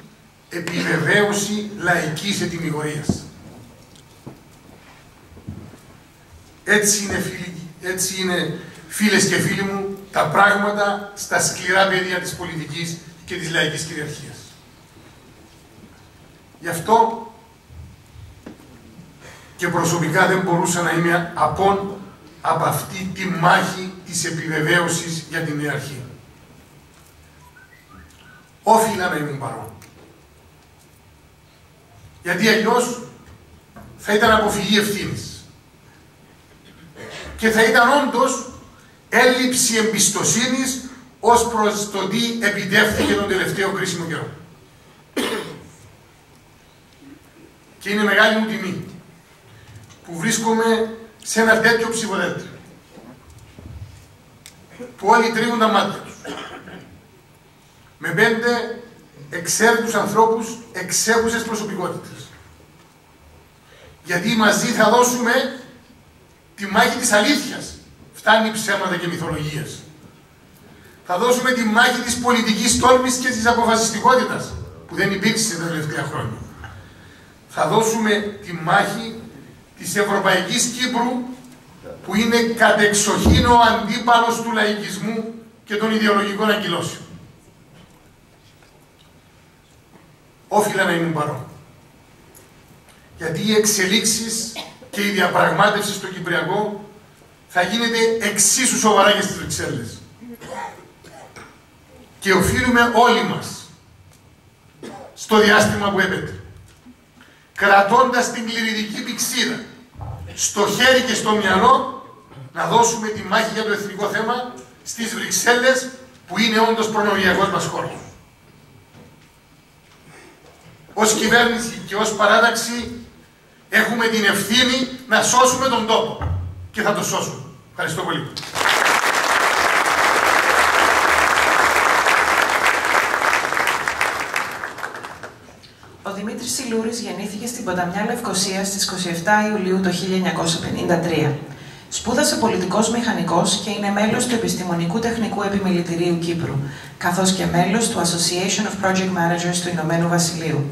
επιβεβαίωση λαϊκής ετοιμιγορίας. Έτσι είναι, φίλοι, έτσι είναι φίλες και φίλοι μου τα πράγματα στα σκληρά πεδία της πολιτικής και της λαϊκής κυριαρχίας. Γι' αυτό και προσωπικά δεν μπορούσα να είμαι απόν από αυτή τη μάχη της επιβεβαίωσης για την νέα αρχή. Όφιλα να ήμουν παρόν. Γιατί αλλιώς θα ήταν αποφυγή ευθύνης. Και θα ήταν όντως έλλειψη εμπιστοσύνης ως προς το τι επιτεύχθηκε τον τελευταίο κρίσιμο καιρό. και είναι μεγάλη μου τιμή που βρίσκομαι σε ένα τέτοιο ψηφοδέλτιο που όλοι τρίβουν τα μάτια τους με πέντε εξαίρετους ανθρώπους, εξέχουσες προσωπικότητες. Γιατί μαζί θα δώσουμε τη μάχη της αλήθειας. Φτάνει ψέματα και μυθολογίες. Θα δώσουμε τη μάχη της πολιτικής τόλμης και της αποφασιστικότητας που δεν υπήρξε τα τελευταία χρόνια θα δώσουμε τη μάχη της Ευρωπαϊκής Κύπρου που είναι κατεξοχήν ο αντίπαλος του λαϊκισμού και των ιδεολογικών αγκυλώσεων. Όφιλα να ήμουν παρόν. Γιατί οι εξελίξεις και η διαπραγμάτευση στο Κυπριακό θα γίνεται εξίσου σοβαρά και στις Βρυξέλλες. Και οφείλουμε όλοι μας στο διάστημα που έπεται, κρατώντας την κληριδική πηξίδα στο χέρι και στο μυαλό, να δώσουμε τη μάχη για το εθνικό θέμα στις Βρυξέλλες, που είναι όντως προνομιακός μας χώρος. Ως κυβέρνηση και ως παράταξη έχουμε την ευθύνη να σώσουμε τον τόπο και θα το σώσουμε. Ευχαριστώ πολύ. Ο Δημήτρης Σιλούρης γεννήθηκε στην Ποταμιά Λευκοσία στις 27 Ιουλίου το 1953. Σπούδασε πολιτικός μηχανικός και είναι μέλος του Επιστημονικού Τεχνικού Επιμελητηρίου Κύπρου, καθώς και μέλος του Association of Project Managers του Ηνωμένου Βασιλείου.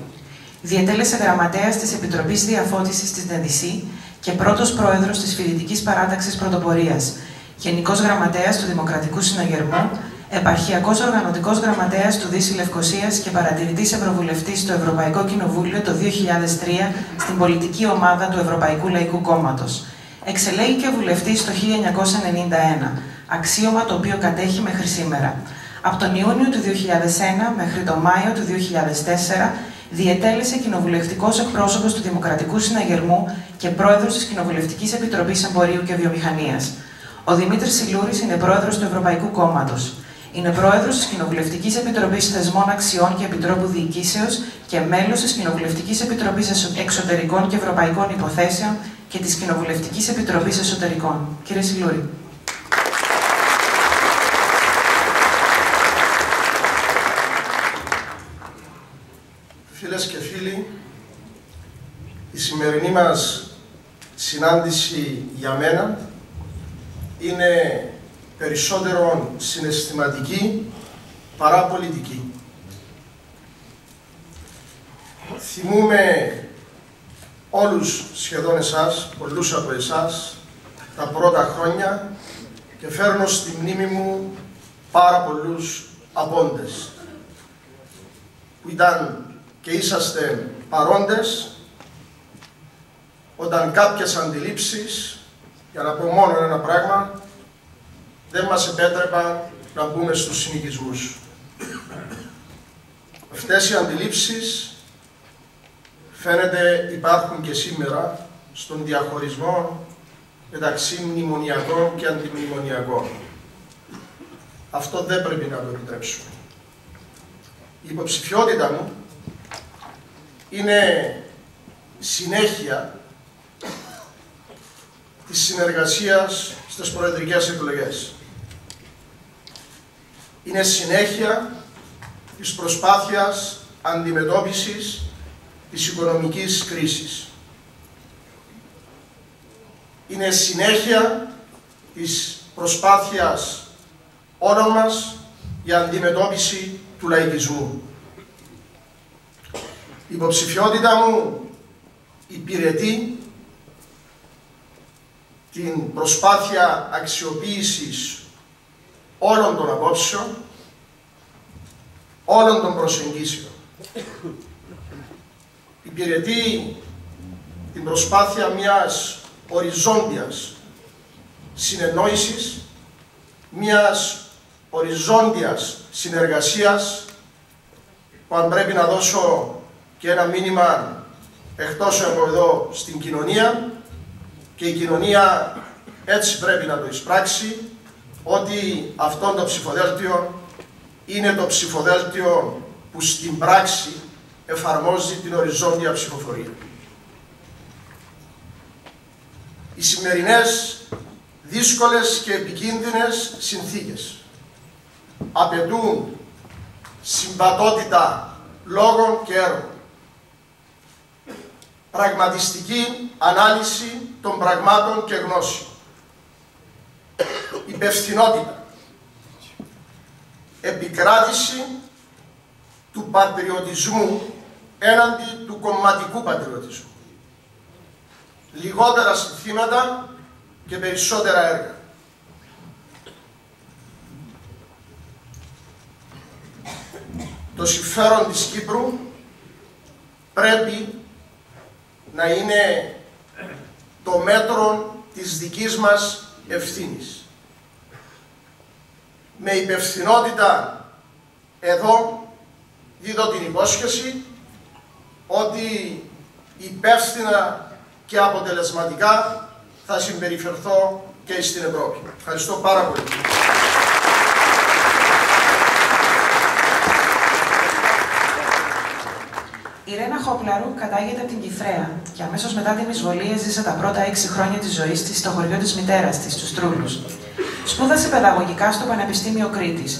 Διετέλεσε γραμματέας της Επιτροπής Διαφώτισης της ΔΕΔΙΣΗ και πρώτος πρόεδρος της Φοιτητικής Παράταξης Πρωτοπορίας, Γενικός Γραμματέας του Δημοκρατικού Συναγερμού, Επαρχιακός Οργανωτικός Γραμματέας του Δύση Λευκοσίας και Παρατηρητής Ευρωβουλευτής στο Ευρωπαϊκό Κοινοβούλιο το 2003 στην πολιτική ομάδα του Ευρωπαϊκού Λαϊκού Κόμματος. Εξελέγηκε βουλευτής το 1991, αξίωμα το οποίο κατέχει μέχρι σήμερα. Από τον Ιούνιο του 2001 μέχρι τον Μάιο του 2004 διετέλεσε κοινοβουλευτικός εκπρόσωπος του Δημοκρατικού Συναγερμού και πρόεδρος της Κοινοβουλευτικής Επιτροπής Εμπορίου και Βιομηχανίας. Ο Δημήτρης Σιλούρης είναι πρόεδρος του Ευρωπαϊκού Κόμματος. Είναι πρόεδρος της Κοινοβουλευτικής Επιτροπής Θεσμών Αξιών και Επιτρόπου Διοικήσεως και μέλος της Κοινοβουλευτικής Επιτροπής Εξωτερικών και Ευρωπαϊκών Υποθέσεων και της Κοινοβουλευτικής Επιτροπής Εσωτερικών. Κύριε Σιλούρη. Φίλες και φίλοι, η σημερινή μας συνάντηση για μένα είναι περισσότερο συναισθηματική παρά πολιτική. Θυμούμε όλους σχεδόν εσάς, πολλούς από εσάς, τα πρώτα χρόνια και φέρνω στη μνήμη μου πάρα πολλούς απόντες που ήταν και είσαστε παρόντες όταν κάποιες αντιλήψεις, για να πω μόνο ένα πράγμα, δεν μας επέτρεπαν να μπούμε στους συνοικισμούς. Αυτές οι αντιλήψεις φαίνεται υπάρχουν και σήμερα στον διαχωρισμό μεταξύ μνημονιακών και αντιμνημονιακών. Αυτό δεν πρέπει να το επιτρέψουμε. Η υποψηφιότητα μου είναι συνέχεια της συνεργασίας στις προεδρικές εκλογές. Είναι συνέχεια της προσπάθειας αντιμετώπισης της οικονομικής κρίσης. Είναι συνέχεια της προσπάθειας όλων μας για αντιμετώπιση του λαϊκισμού. Η υποψηφιότητα μου υπηρετεί την προσπάθεια αξιοποίησης όλων των απόψεων, όλων των προσεγγίσεων. Υπηρετεί την προσπάθεια μιας οριζόντιας συνεννόησης, μιας οριζόντιας συνεργασίας που αν πρέπει να δώσω και ένα μήνυμα εκτός από εδώ στην κοινωνία και η κοινωνία έτσι πρέπει να το εισπράξει ότι αυτό το ψηφοδέλτιο είναι το ψηφοδέλτιο που στην πράξη εφαρμόζει την οριζόντια ψηφοφορία. Οι σημερινές δύσκολες και επικίνδυνες συνθήκες απαιτούν συμβατότητα λόγων και έργων πραγματιστική ανάλυση των πραγμάτων και γνώσεων. Υπευθυνότητα. Επικράτηση του πατριωτισμού έναντι του κομματικού πατριωτισμού. Λιγότερα συνθήματα και περισσότερα έργα. Το συμφέρον της Κύπρου πρέπει να είναι το μέτρο της δικής μας ευθύνης. Με υπευθυνότητα εδώ δίδω την υπόσχεση ότι υπεύθυνα και αποτελεσματικά θα συμπεριφερθώ και στην Ευρώπη. Ευχαριστώ πάρα πολύ. Η Ρένα Χόπλαρου κατάγεται από την Κυφρέα και αμέσως μετά την εισβολή έζησε τα πρώτα έξι χρόνια της ζωής της στο χωριό της μητέρας της, τους Τρούλους. Σπούδασε παιδαγωγικά στο Πανεπιστήμιο Κρήτης.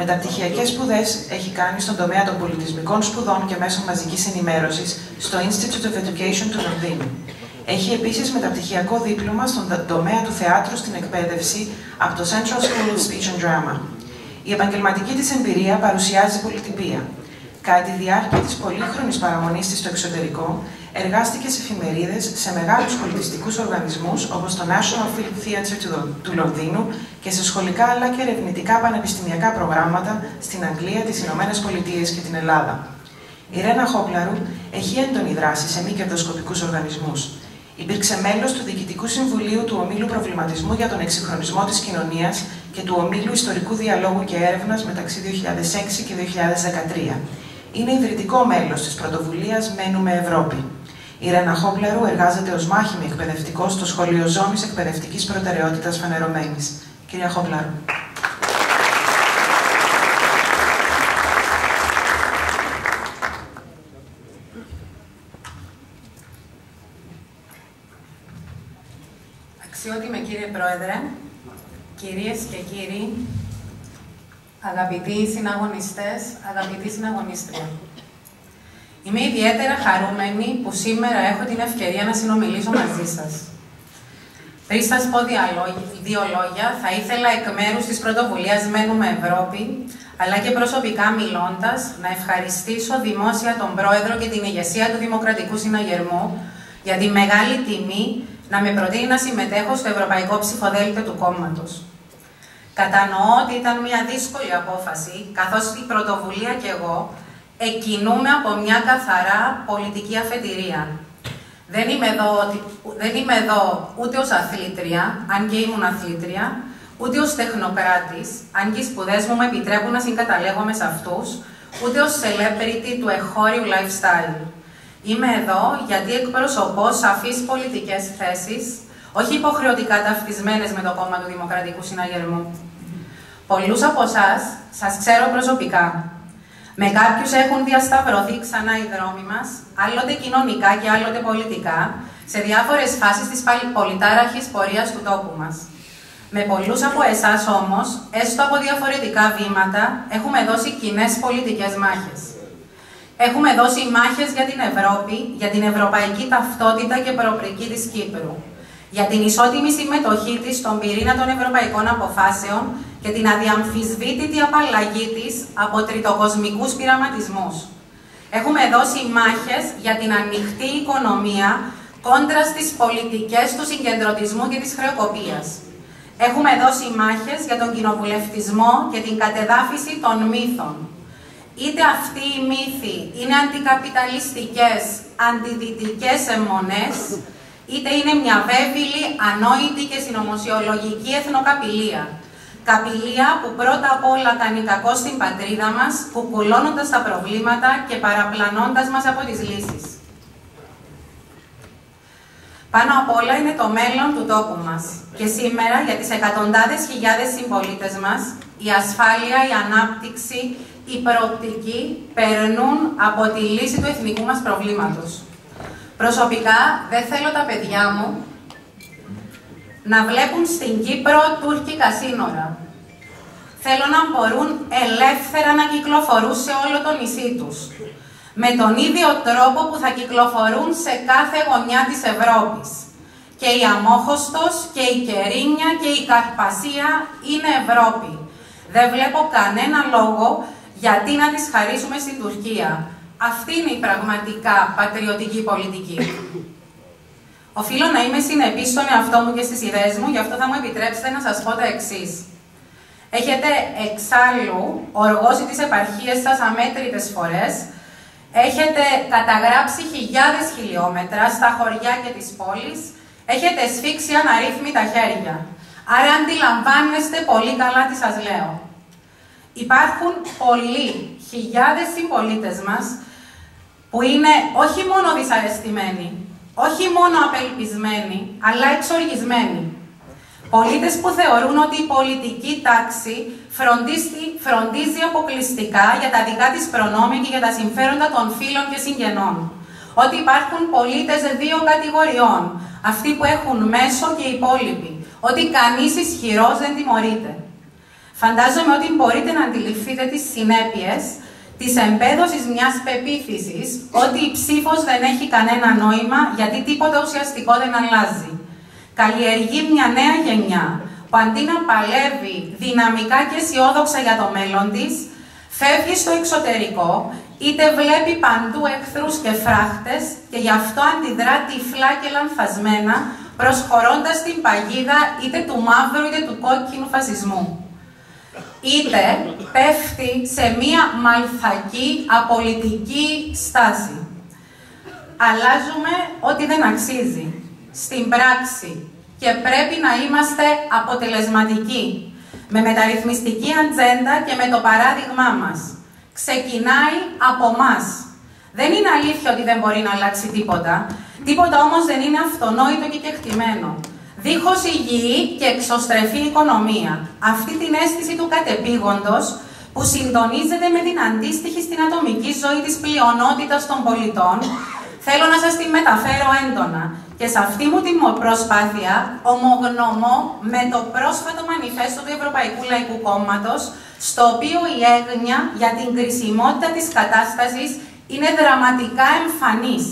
Μεταπτυχιακέ σπουδές έχει κάνει στον τομέα των πολιτισμικών σπουδών και μέσων μαζικής ενημέρωσης στο Institute of Education του Λονδίνου. Έχει επίσης μεταπτυχιακό δίπλωμα στον τομέα του θεάτρου στην εκπαίδευση από το Central School of Speech and Drama. Η επαγγελματική της εμπειρία παρουσιάζει πολιτυπία. Κατά τη διάρκεια της πολύχρονης παραμονής της στο εξωτερικό, εργάστηκε σε εφημερίδες σε μεγάλους πολιτιστικούς οργανισμούς όπως το National Film Theatre του Λονδίνου και σε σχολικά αλλά και ερευνητικά πανεπιστημιακά προγράμματα στην Αγγλία, τις Ηνωμένες Πολιτείες και την Ελλάδα. Η Ρένα Χόπλαρου έχει έντονη δράση σε μη κερδοσκοπικούς οργανισμούς. Υπήρξε μέλος του Διοικητικού Συμβουλίου του Ομίλου Προβληματισμού για τον Εξυγχρονισμό της Κοινωνίας και του Ομίλου Ιστορικού Διαλόγου και Έρευνας μεταξύ 2006 και 2013 είναι ιδρυτικό μέλος της πρωτοβουλίας Μένουμε Ευρώπη. Η Ρένα Χόμπλερου εργάζεται ως μάχημη εκπαιδευτικός στο Σχολείο Ζώνης Εκπαιδευτικής Προτεραιότητας Φανερωμένης. Κυρία Χόμπλερου. Αξιότιμε κύριε Πρόεδρε, κυρίες και κύριοι, Αγαπητοί συναγωνιστές, αγαπητοί συναγωνίστρια. Είμαι ιδιαίτερα χαρούμενη που σήμερα έχω την ευκαιρία να συνομιλήσω μαζί σας. Πριν σας πω δύο λόγια, θα ήθελα εκ μέρους της πρωτοβουλίας Μένουμε Ευρώπη, αλλά και προσωπικά μιλώντας, να ευχαριστήσω δημόσια τον Πρόεδρο και την ηγεσία του Δημοκρατικού Συναγερμού για τη μεγάλη τιμή να με προτείνει να συμμετέχω στο Ευρωπαϊκό Ψηφοδέλτιο του κόμματος. Κατανοώ ότι ήταν μια δύσκολη απόφαση, καθώς η πρωτοβουλία και εγώ εκκινούμε από μια καθαρά πολιτική αφετηρία. Δεν είμαι εδώ, δεν είμαι εδώ ούτε ως αθλήτρια, αν και ήμουν αθλήτρια, ούτε ως τεχνοκράτης, αν και οι σπουδές μου με επιτρέπουν να συγκαταλέγομαι σε αυτούς, ούτε ως celebrity του εχώριου lifestyle. Είμαι εδώ γιατί εκπροσωπώ σαφείς πολιτικές θέσεις, όχι υποχρεωτικά ταυτισμένες με το κόμμα του Δημοκρατικού Συναγερμού. Πολλούς από εσάς σας ξέρω προσωπικά. Με κάποιους έχουν διασταυρωθεί ξανά οι δρόμοι μας, άλλοτε κοινωνικά και άλλοτε πολιτικά, σε διάφορες φάσεις της πολυτάραχης πορείας του τόπου μας. Με πολλούς από εσάς όμως, έστω από διαφορετικά βήματα, έχουμε δώσει κοινές πολιτικές μάχες. Έχουμε δώσει μάχες για την Ευρώπη, για την ευρωπαϊκή ταυτότητα και προοπτική της Κύπρου για την ισότιμη συμμετοχή της στον πυρήνα των ευρωπαϊκών αποφάσεων και την αδιαμφισβήτητη απαλλαγή της από τριτοκοσμικούς πειραματισμούς. Έχουμε δώσει μάχες για την ανοιχτή οικονομία κόντρα στις πολιτικές του συγκεντρωτισμού και της χρεοκοπίας. Έχουμε δώσει μάχες για τον κοινοβουλευτισμό και την κατεδάφιση των μύθων. Είτε αυτοί οι μύθοι είναι αντικαπιταλιστικές, αντιδυτικές αιμονές, είτε είναι μια βέβηλη, ανόητη και συνωμοσιολογική εθνοκαπηλεία. Καπηλεία που πρώτα απ' όλα κάνει κακό στην πατρίδα μας, κουκουλώνοντας τα προβλήματα και παραπλανώντας μας από τις λύσεις. Πάνω απ' όλα είναι το μέλλον του τόπου μας. Και σήμερα για τις εκατοντάδες χιλιάδες συμπολίτες μας, η ασφάλεια, η ανάπτυξη, η προοπτική περνούν από τη λύση του εθνικού μας προβλήματος. Προσωπικά δεν θέλω τα παιδιά μου να βλέπουν στην Κύπρο τουρκικά σύνορα. Θέλω να μπορούν ελεύθερα να κυκλοφορούν σε όλο το νησί τους. Με τον ίδιο τρόπο που θα κυκλοφορούν σε κάθε γωνιά της Ευρώπης. Και η Αμόχωστος και η Κερίνια και η Καρπασία είναι Ευρώπη. Δεν βλέπω κανένα λόγο γιατί να τις χαρίσουμε στην Τουρκία. Αυτή είναι η πραγματικά πατριωτική πολιτική. Οφείλω να είμαι συνεπής στον εαυτό μου και στις ιδέες μου, γι' αυτό θα μου επιτρέψετε να σας πω τα εξής. Έχετε εξάλλου οργώσει τις επαρχίες σας αμέτρητες φορές Έχετε καταγράψει χιλιάδες χιλιόμετρα στα χωριά και τις πόλεις. Έχετε σφίξει αναρρύθμιτα χέρια. Άρα αντιλαμβάνεστε πολύ καλά τι σας λέω. Υπάρχουν πολλοί, χιλιάδες συμπολίτες μας, που είναι όχι μόνο δυσαρεστημένοι, όχι μόνο απελπισμένοι, αλλά εξοργισμένοι. Πολίτες που θεωρούν ότι η πολιτική τάξη φροντίζει, φροντίζει αποκλειστικά για τα δικά της προνόμια και για τα συμφέροντα των φίλων και συγγενών. Ότι υπάρχουν πολίτες δύο κατηγοριών, αυτοί που έχουν μέσο και οι υπόλοιποι. Ότι κανείς ισχυρός δεν τιμωρείται. Φαντάζομαι ότι μπορείτε να αντιληφθείτε τις συνέπειες της εμπέδωσης μιας πεποίθησης ότι η ψήφος δεν έχει κανένα νόημα γιατί τίποτα ουσιαστικό δεν αλλάζει καλλιεργεί μια νέα γενιά που αντί να παλεύει δυναμικά και αισιόδοξα για το μέλλον της, φεύγει στο εξωτερικό, είτε βλέπει παντού εχθρούς και φράχτες και γι' αυτό αντιδρά τυφλά και λανθασμένα, προσχωρώντας την παγίδα είτε του μαύρου είτε του κόκκινου φασισμού. Είτε πέφτει σε μία μαλθακή απολυτική στάση. Αλλάζουμε ό,τι δεν αξίζει στην πράξη και πρέπει να είμαστε αποτελεσματικοί με μεταρρυθμιστική ατζέντα και με το παράδειγμά μας. Ξεκινάει από μας. Δεν είναι αλήθεια ότι δεν μπορεί να αλλάξει τίποτα. Τίποτα όμως δεν είναι αυτονόητο και κεκτημένο. Δίχως υγιή και εξωστρεφή οικονομία. Αυτή την αίσθηση του κατεπήγοντος που συντονίζεται με την αντίστοιχη στην ατομική ζωή της πλειονότητας των πολιτών, θέλω να σας τη μεταφέρω έντονα. Και σε αυτή μου την προσπάθεια ομογνωμώ με το πρόσφατο μανιφέστο του Ευρωπαϊκού Λαϊκού Κόμματος, στο οποίο η έγνοια για την κρισιμότητα της κατάστασης είναι δραματικά εμφανής.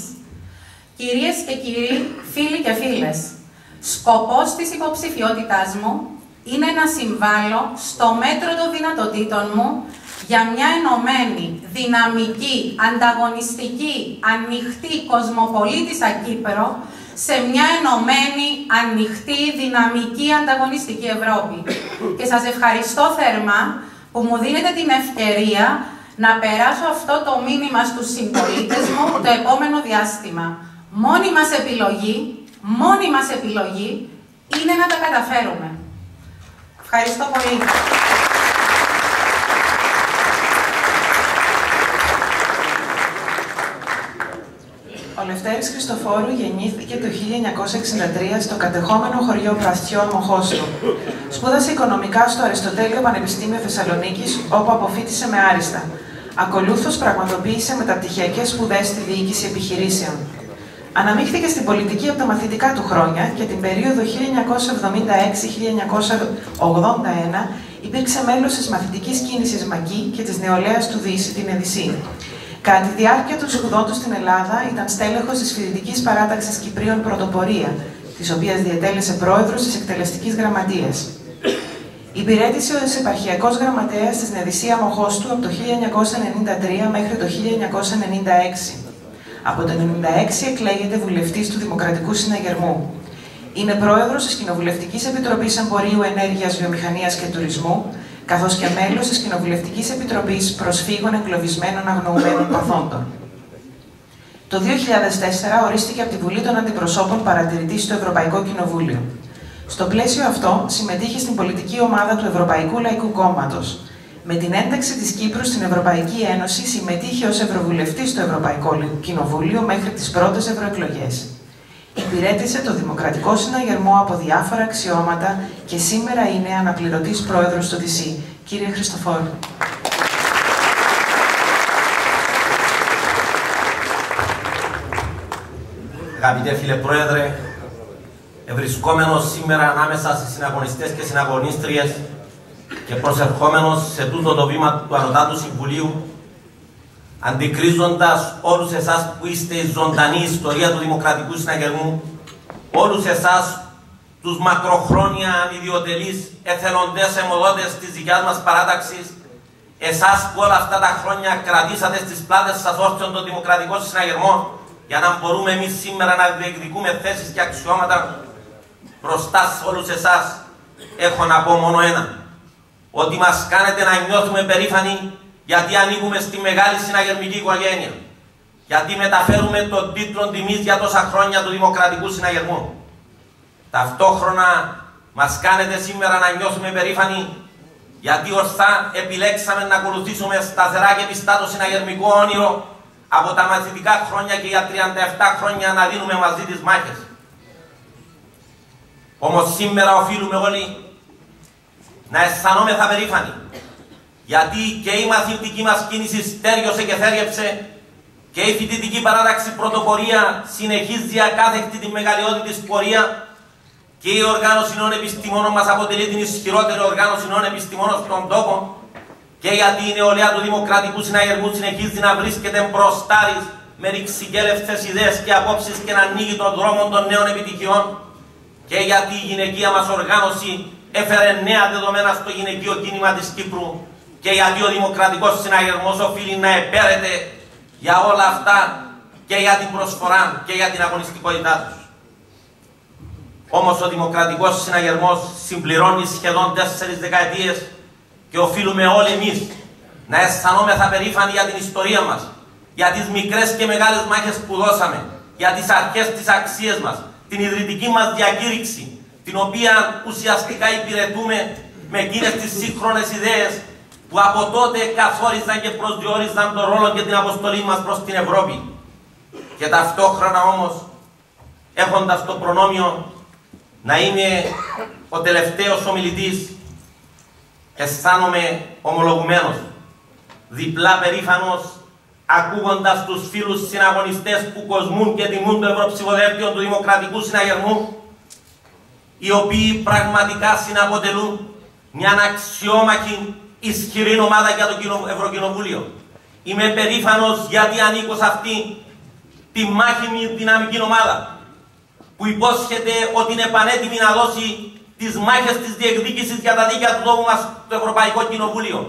Κυρίες και κύριοι, φίλοι και φίλες, σκοπός της υποψηφιότητάς μου είναι να συμβάλλω στο μέτρο των δυνατοτήτων μου για μια ενωμένη, δυναμική, ανταγωνιστική, ανοιχτή, κοσμοπολίτησα Κύπρο, σε μια ενωμένη, ανοιχτή, δυναμική, ανταγωνιστική Ευρώπη. Και σας ευχαριστώ θερμά που μου δίνετε την ευκαιρία να περάσω αυτό το μήνυμα στους συμπολίτες μου το επόμενο διάστημα. Μόνη μας επιλογή, μόνη μας επιλογή είναι να τα καταφέρουμε. Ευχαριστώ πολύ. Ο Λευτέρης Χριστοφόρου γεννήθηκε το 1963 στο κατεχόμενο χωριό Πραστιών Μοχώστο. Σπούδασε οικονομικά στο Αριστοτέλειο Πανεπιστήμιο Θεσσαλονίκης, όπου αποφύτησε με άριστα. Ακολούθως πραγματοποίησε μεταπτυχιακές σπουδές στη διοίκηση επιχειρήσεων. Αναμίχθηκε στην πολιτική από τα μαθητικά του χρόνια και την περίοδο 1976-1981 υπήρξε μέλος της μαθητικής κίνησης ΜΑΚΙ και της νεολαίας του Δύση, την ΕΔΙΣΥ. Κατά τη διάρκεια του σπουδών του στην Ελλάδα, ήταν στέλεχος της φοιτητικής παράταξης Κυπρίων Πρωτοπορία, της οποίας διατέλεσε πρόεδρος της εκτελεστικής γραμματείας. Υπηρέτησε ως επαρχιακός γραμματέας της Νεδυσία Μοχώστου από το 1993 μέχρι το 1996. Από το 1996 εκλέγεται βουλευτής του Δημοκρατικού Συναγερμού. Είναι πρόεδρος της Κοινοβουλευτικής Επιτροπής Εμπορίου Ενέργειας, Βιομηχανίας και Τουρισμού καθώς και μέλος της Κοινοβουλευτικής Επιτροπής Προσφύγων Εγκλωβισμένων Αγνοωμένων Παθόντων. Το 2004 ορίστηκε από τη Βουλή των Αντιπροσώπων παρατηρητής στο Ευρωπαϊκό Κοινοβούλιο. Στο πλαίσιο αυτό, συμμετείχε στην πολιτική ομάδα του Ευρωπαϊκού Λαϊκού Κόμματος. Με την ένταξη της Κύπρου στην Ευρωπαϊκή Ένωση, συμμετείχε ως Ευρωβουλευτής στο Ευρωπαϊκό Κοινοβούλιο μέχρι τις πρώτες ευρωεκλογές. Υπηρέτησε το Δημοκρατικό Συναγερμό από διάφορα αξιώματα και σήμερα είναι αναπληρωτής πρόεδρος του ΔΥΣΥ. Κύριε Χριστοφόρου. Αγαπητέ φίλε Πρόεδρε, ευρισκόμενος σήμερα ανάμεσα στις συναγωνιστές και συναγωνίστριες και προσερχόμενος σε τούτο το βήμα του Ανωτάτου Συμβουλίου αντικρίζοντας όλους εσάς που είστε η ζωντανή ιστορία του Δημοκρατικού Συναγερμού, όλους εσάς τους μακροχρόνια ανιδιοτελείς εθελοντές αιμοδότες της δικιάς μας παράταξης, εσάς που όλα αυτά τα χρόνια κρατήσατε στις πλάτες σας όρθιον τον Δημοκρατικό Συναγερμό, για να μπορούμε εμείς σήμερα να διεκδικούμε θέσεις και αξιώματα μπροστά σε όλους εσάς, έχω να πω μόνο ένα. Ότι μας κάνετε να νιώθουμε περήφανοι γιατί ανήκουμε στη μεγάλη συναγερμική οικογένεια. γιατί μεταφέρουμε τον τίτλο τιμής για τόσα χρόνια του Δημοκρατικού Συναγερμού. Ταυτόχρονα μας κάνετε σήμερα να νιώθουμε περήφανοι γιατί ορθά επιλέξαμε να ακολουθήσουμε σταθερά και πιστά το συναγερμικό όνειρο από τα μαθητικά χρόνια και για 37 χρόνια να δίνουμε μαζί τις μάχες. Όμως σήμερα οφείλουμε όλοι να αισθανόμεθα περήφανοι γιατί και η μαθητική μας κίνηση στέριωσε και θέριεψε και η φοιτητική παράταξη πρωτοπορία συνεχίζει ακάθεκτη τη μεγαλειότητα της πορεία και η οργάνωση νέων επιστημόνων μας αποτελεί την ισχυρότερη οργάνωση νέων επιστημόνων στον τόπο και γιατί η νεολαία του Δημοκρατικού Συναγερμού συνεχίζει να βρίσκεται μπροστά με ρηξικέλευτες ιδέες και απόψεις και να ανοίγει τον δρόμο των νέων επιτυχιών και γιατί η γυναικεία μας οργάνωση έφερε νέα δεδομένα στο γυναικείο κίνημα της Κύπρου και γιατί ο Δημοκρατικός Συναγερμός οφείλει να επέρεται για όλα αυτά και για την προσφορά και για την αγωνιστικότητά τους. Όμως ο Δημοκρατικός Συναγερμός συμπληρώνει σχεδόν τέσσερις δεκαετίες και οφείλουμε όλοι εμείς να αισθανόμεθα περήφανοι για την ιστορία μας, για τις μικρές και μεγάλες μάχες που δώσαμε, για τις αρχές, τις αξίες μας, την ιδρυτική μας διακήρυξη, την οποία ουσιαστικά υπηρετούμε με εκείνες τις σύγχρονες ιδέες που από τότε καθόριζαν και προσδιορίζαν τον ρόλο και την αποστολή μας προς την Ευρώπη. Και ταυτόχρονα όμως, έχοντας το προνόμιο να είμαι ο τελευταίος ομιλητής, αισθάνομαι ομολογουμένος, διπλά περήφανος, ακούγοντας τους φίλους συναγωνιστές που κοσμούν και τιμούν το Ευρωψηφοδέλτιο του Δημοκρατικού Συναγερμού, οι οποίοι πραγματικά συναποτελούν μια αξιόμαχη ισχυρή ομάδα για το Ευρωκοινοβούλιο. Είμαι περήφανος γιατί ανήκω σε αυτή τη μάχημη δυναμική ομάδα που υπόσχεται ότι είναι πανέτοιμη να δώσει τις μάχες της διεκδίκησης για τα δίκαια του τόπου μας στο Ευρωπαϊκό Κοινοβούλιο.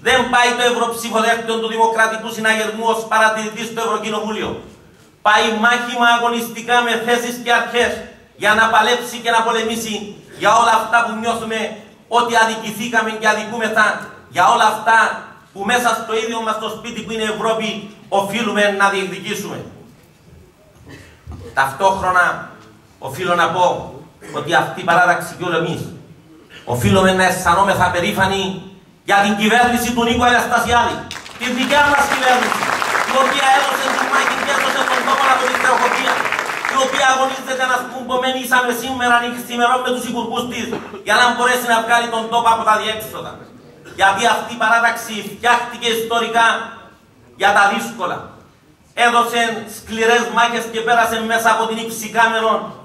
Δεν πάει το Ευρωψηφοδέλτιο του Δημοκρατικού Συναγερμού ως παρατηρητής στο Ευρωκοινοβούλιο. Πάει μάχημα αγωνιστικά με θέσεις και αρχές για να παλέψει και να πολεμήσει για όλα αυτά που νιώθουμε ότι αδικηθήκαμε και αδικούμεθα, για όλα αυτά που μέσα στο ίδιο μας το σπίτι που είναι Ευρώπη οφείλουμε να διεκδικήσουμε. Ταυτόχρονα οφείλω να πω ότι αυτή η παράταξη και όλοι εμείς οφείλουμε να αισθανόμεθα περήφανοι για την κυβέρνηση του Νίκο Αναστασιάδη, τη δικιά μας κυβέρνηση, η οποία έδωσε τη μάχη και έδωσε τον τόπο από την θεοκοπία, η οποία αγωνίζεται να σκουμπομένησαμε σήμερα νυχθημερών με τους υπουργούς της, για να μπορέσει να βγάλει τον τόπο από τα διέξοδα. Γιατί αυτή η παράταξη φτιάχτηκε ιστορικά για τα δύσκολα έδωσε σκληρές μάχες και πέρασε μέσα από την ύψη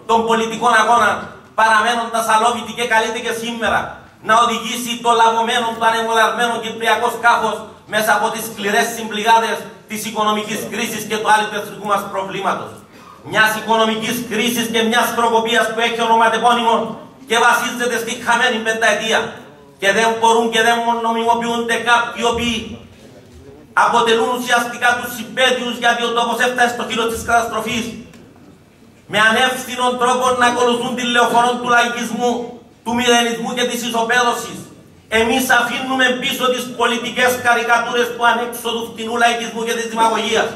των πολιτικών αγώνων, παραμένοντας αλόβητη και καλείται και σήμερα να οδηγήσει το λαβωμένο, το ανεμοδαρμένο κυπριακό σκάφος μέσα από τις σκληρές συμπληγάδες της οικονομικής κρίσης και του άλλου εθνικού μας προβλήματος. Μιας οικονομικής κρίσης και μιας προκοπίας που έχει ονοματεπώνυμο και βασίζεται στη χαμένη πενταετία και δεν μπορούν και δεν νομιμοποιούνται κάποιοι οποίοι αποτελούν ουσιαστικά τους συμπέδιου γιατί ο τόπος έφτασε στο χείλο της καταστροφής. Με ανεύθυνο τρόπο να ακολουθούν τη λεωφορών του λαϊκισμού, του μηδενισμού και της ισοπαίδωσης. Εμείς αφήνουμε πίσω τις πολιτικές καρικατούρες του ανέξοδου φτηνού λαϊκισμού και της δημαγωγίας,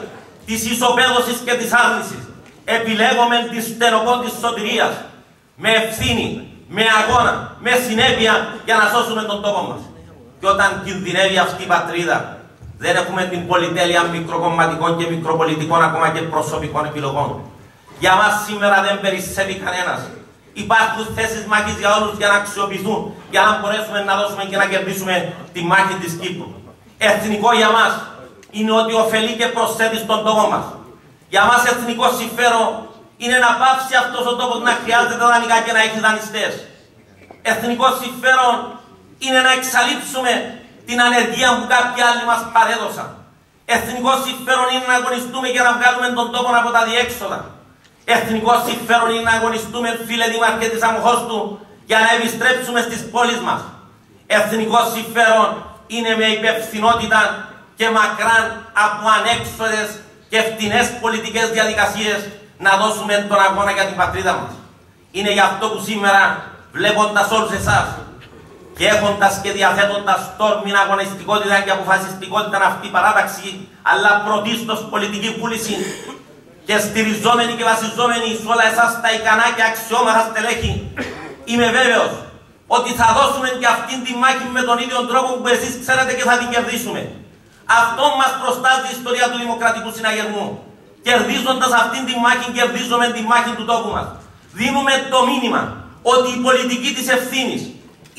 της ισοπαίδωσης και της άρνησης. Επιλέγουμε τη στενοπό της σωτηρίας με ευθύνη, με αγώνα, με συνέπεια για να σώσουμε τον τόπο μας. Και όταν κινδυνεύει αυτή η πατρίδα, δεν έχουμε την πολυτέλεια μικροκομματικών και μικροπολιτικών ακόμα και προσωπικών επιλογών. Για μας σήμερα δεν περισσεύει κανένας. Υπάρχουν θέσεις μάχης για όλους για να αξιοποιηθούν, για να μπορέσουμε να δώσουμε και να κερδίσουμε τη μάχη της Κύπρου. Εθνικό για μας είναι ότι ωφελεί και προσθέτει στον τόπο μας. Για μας εθνικό συμφέρον είναι να πάψει αυτός ο τόπος να χρειάζεται δανεικά και να έχει δανειστές. Εθνικό συμφέρον είναι να εξαλείψουμε την ανεργία που κάποιοι άλλοι μας παρέδωσαν. Εθνικό συμφέρον είναι να αγωνιστούμε για να βγάλουμε τον τόπο από τα διέξοδα. Εθνικό συμφέρον είναι να αγωνιστούμε, φίλε Δήμαρχε της Αμοχώστου, για να επιστρέψουμε στις πόλεις μας. Εθνικό συμφέρον είναι με υπευθυνότητα και μακράν από ανέξοδες και φτηνές πολιτικές διαδικασίες να δώσουμε τον αγώνα για την πατρίδα μας. Είναι γι' αυτό που σήμερα, βλέποντας όλους εσάς, και έχοντας και διαθέτοντας τόρμη, αγωνιστικότητα και αποφασιστικότητα αυτή η παράταξη, αλλά πρωτίστως πολιτική βούληση και στηριζόμενη και βασιζόμενη σε όλα εσάς τα ικανά και αξιόμαχα στελέχη, είμαι βέβαιος ότι θα δώσουμε και αυτήν τη μάχη με τον ίδιο τρόπο που εσείς ξέρετε και θα την κερδίσουμε. Αυτό μας προστάζει η ιστορία του Δημοκρατικού Συναγερμού. Κερδίζοντας αυτήν τη μάχη, κερδίζουμε τη μάχη του τόπου μας. Δίνουμε το μήνυμα ότι η πολιτική της ευθύνης,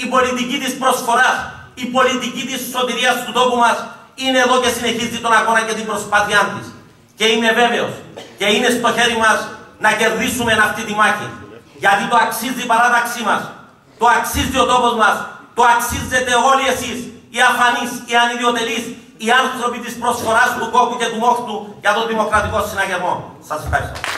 η πολιτική της προσφοράς, η πολιτική της σωτηρίας του τόπου μας είναι εδώ και συνεχίζει τον αγώνα και την προσπάθειά της. Και είμαι βέβαιος και είναι στο χέρι μας να κερδίσουμε αυτή τη μάχη. Γιατί το αξίζει η παράταξή μας, το αξίζει ο τόπος μας, το αξίζετε όλοι εσείς, οι αφανείς, οι ανιδιοτελείς, οι άνθρωποι της προσφοράς του κόκκου και του μόχτου για τον δημοκρατικό συναγερμό. Σας ευχαριστώ.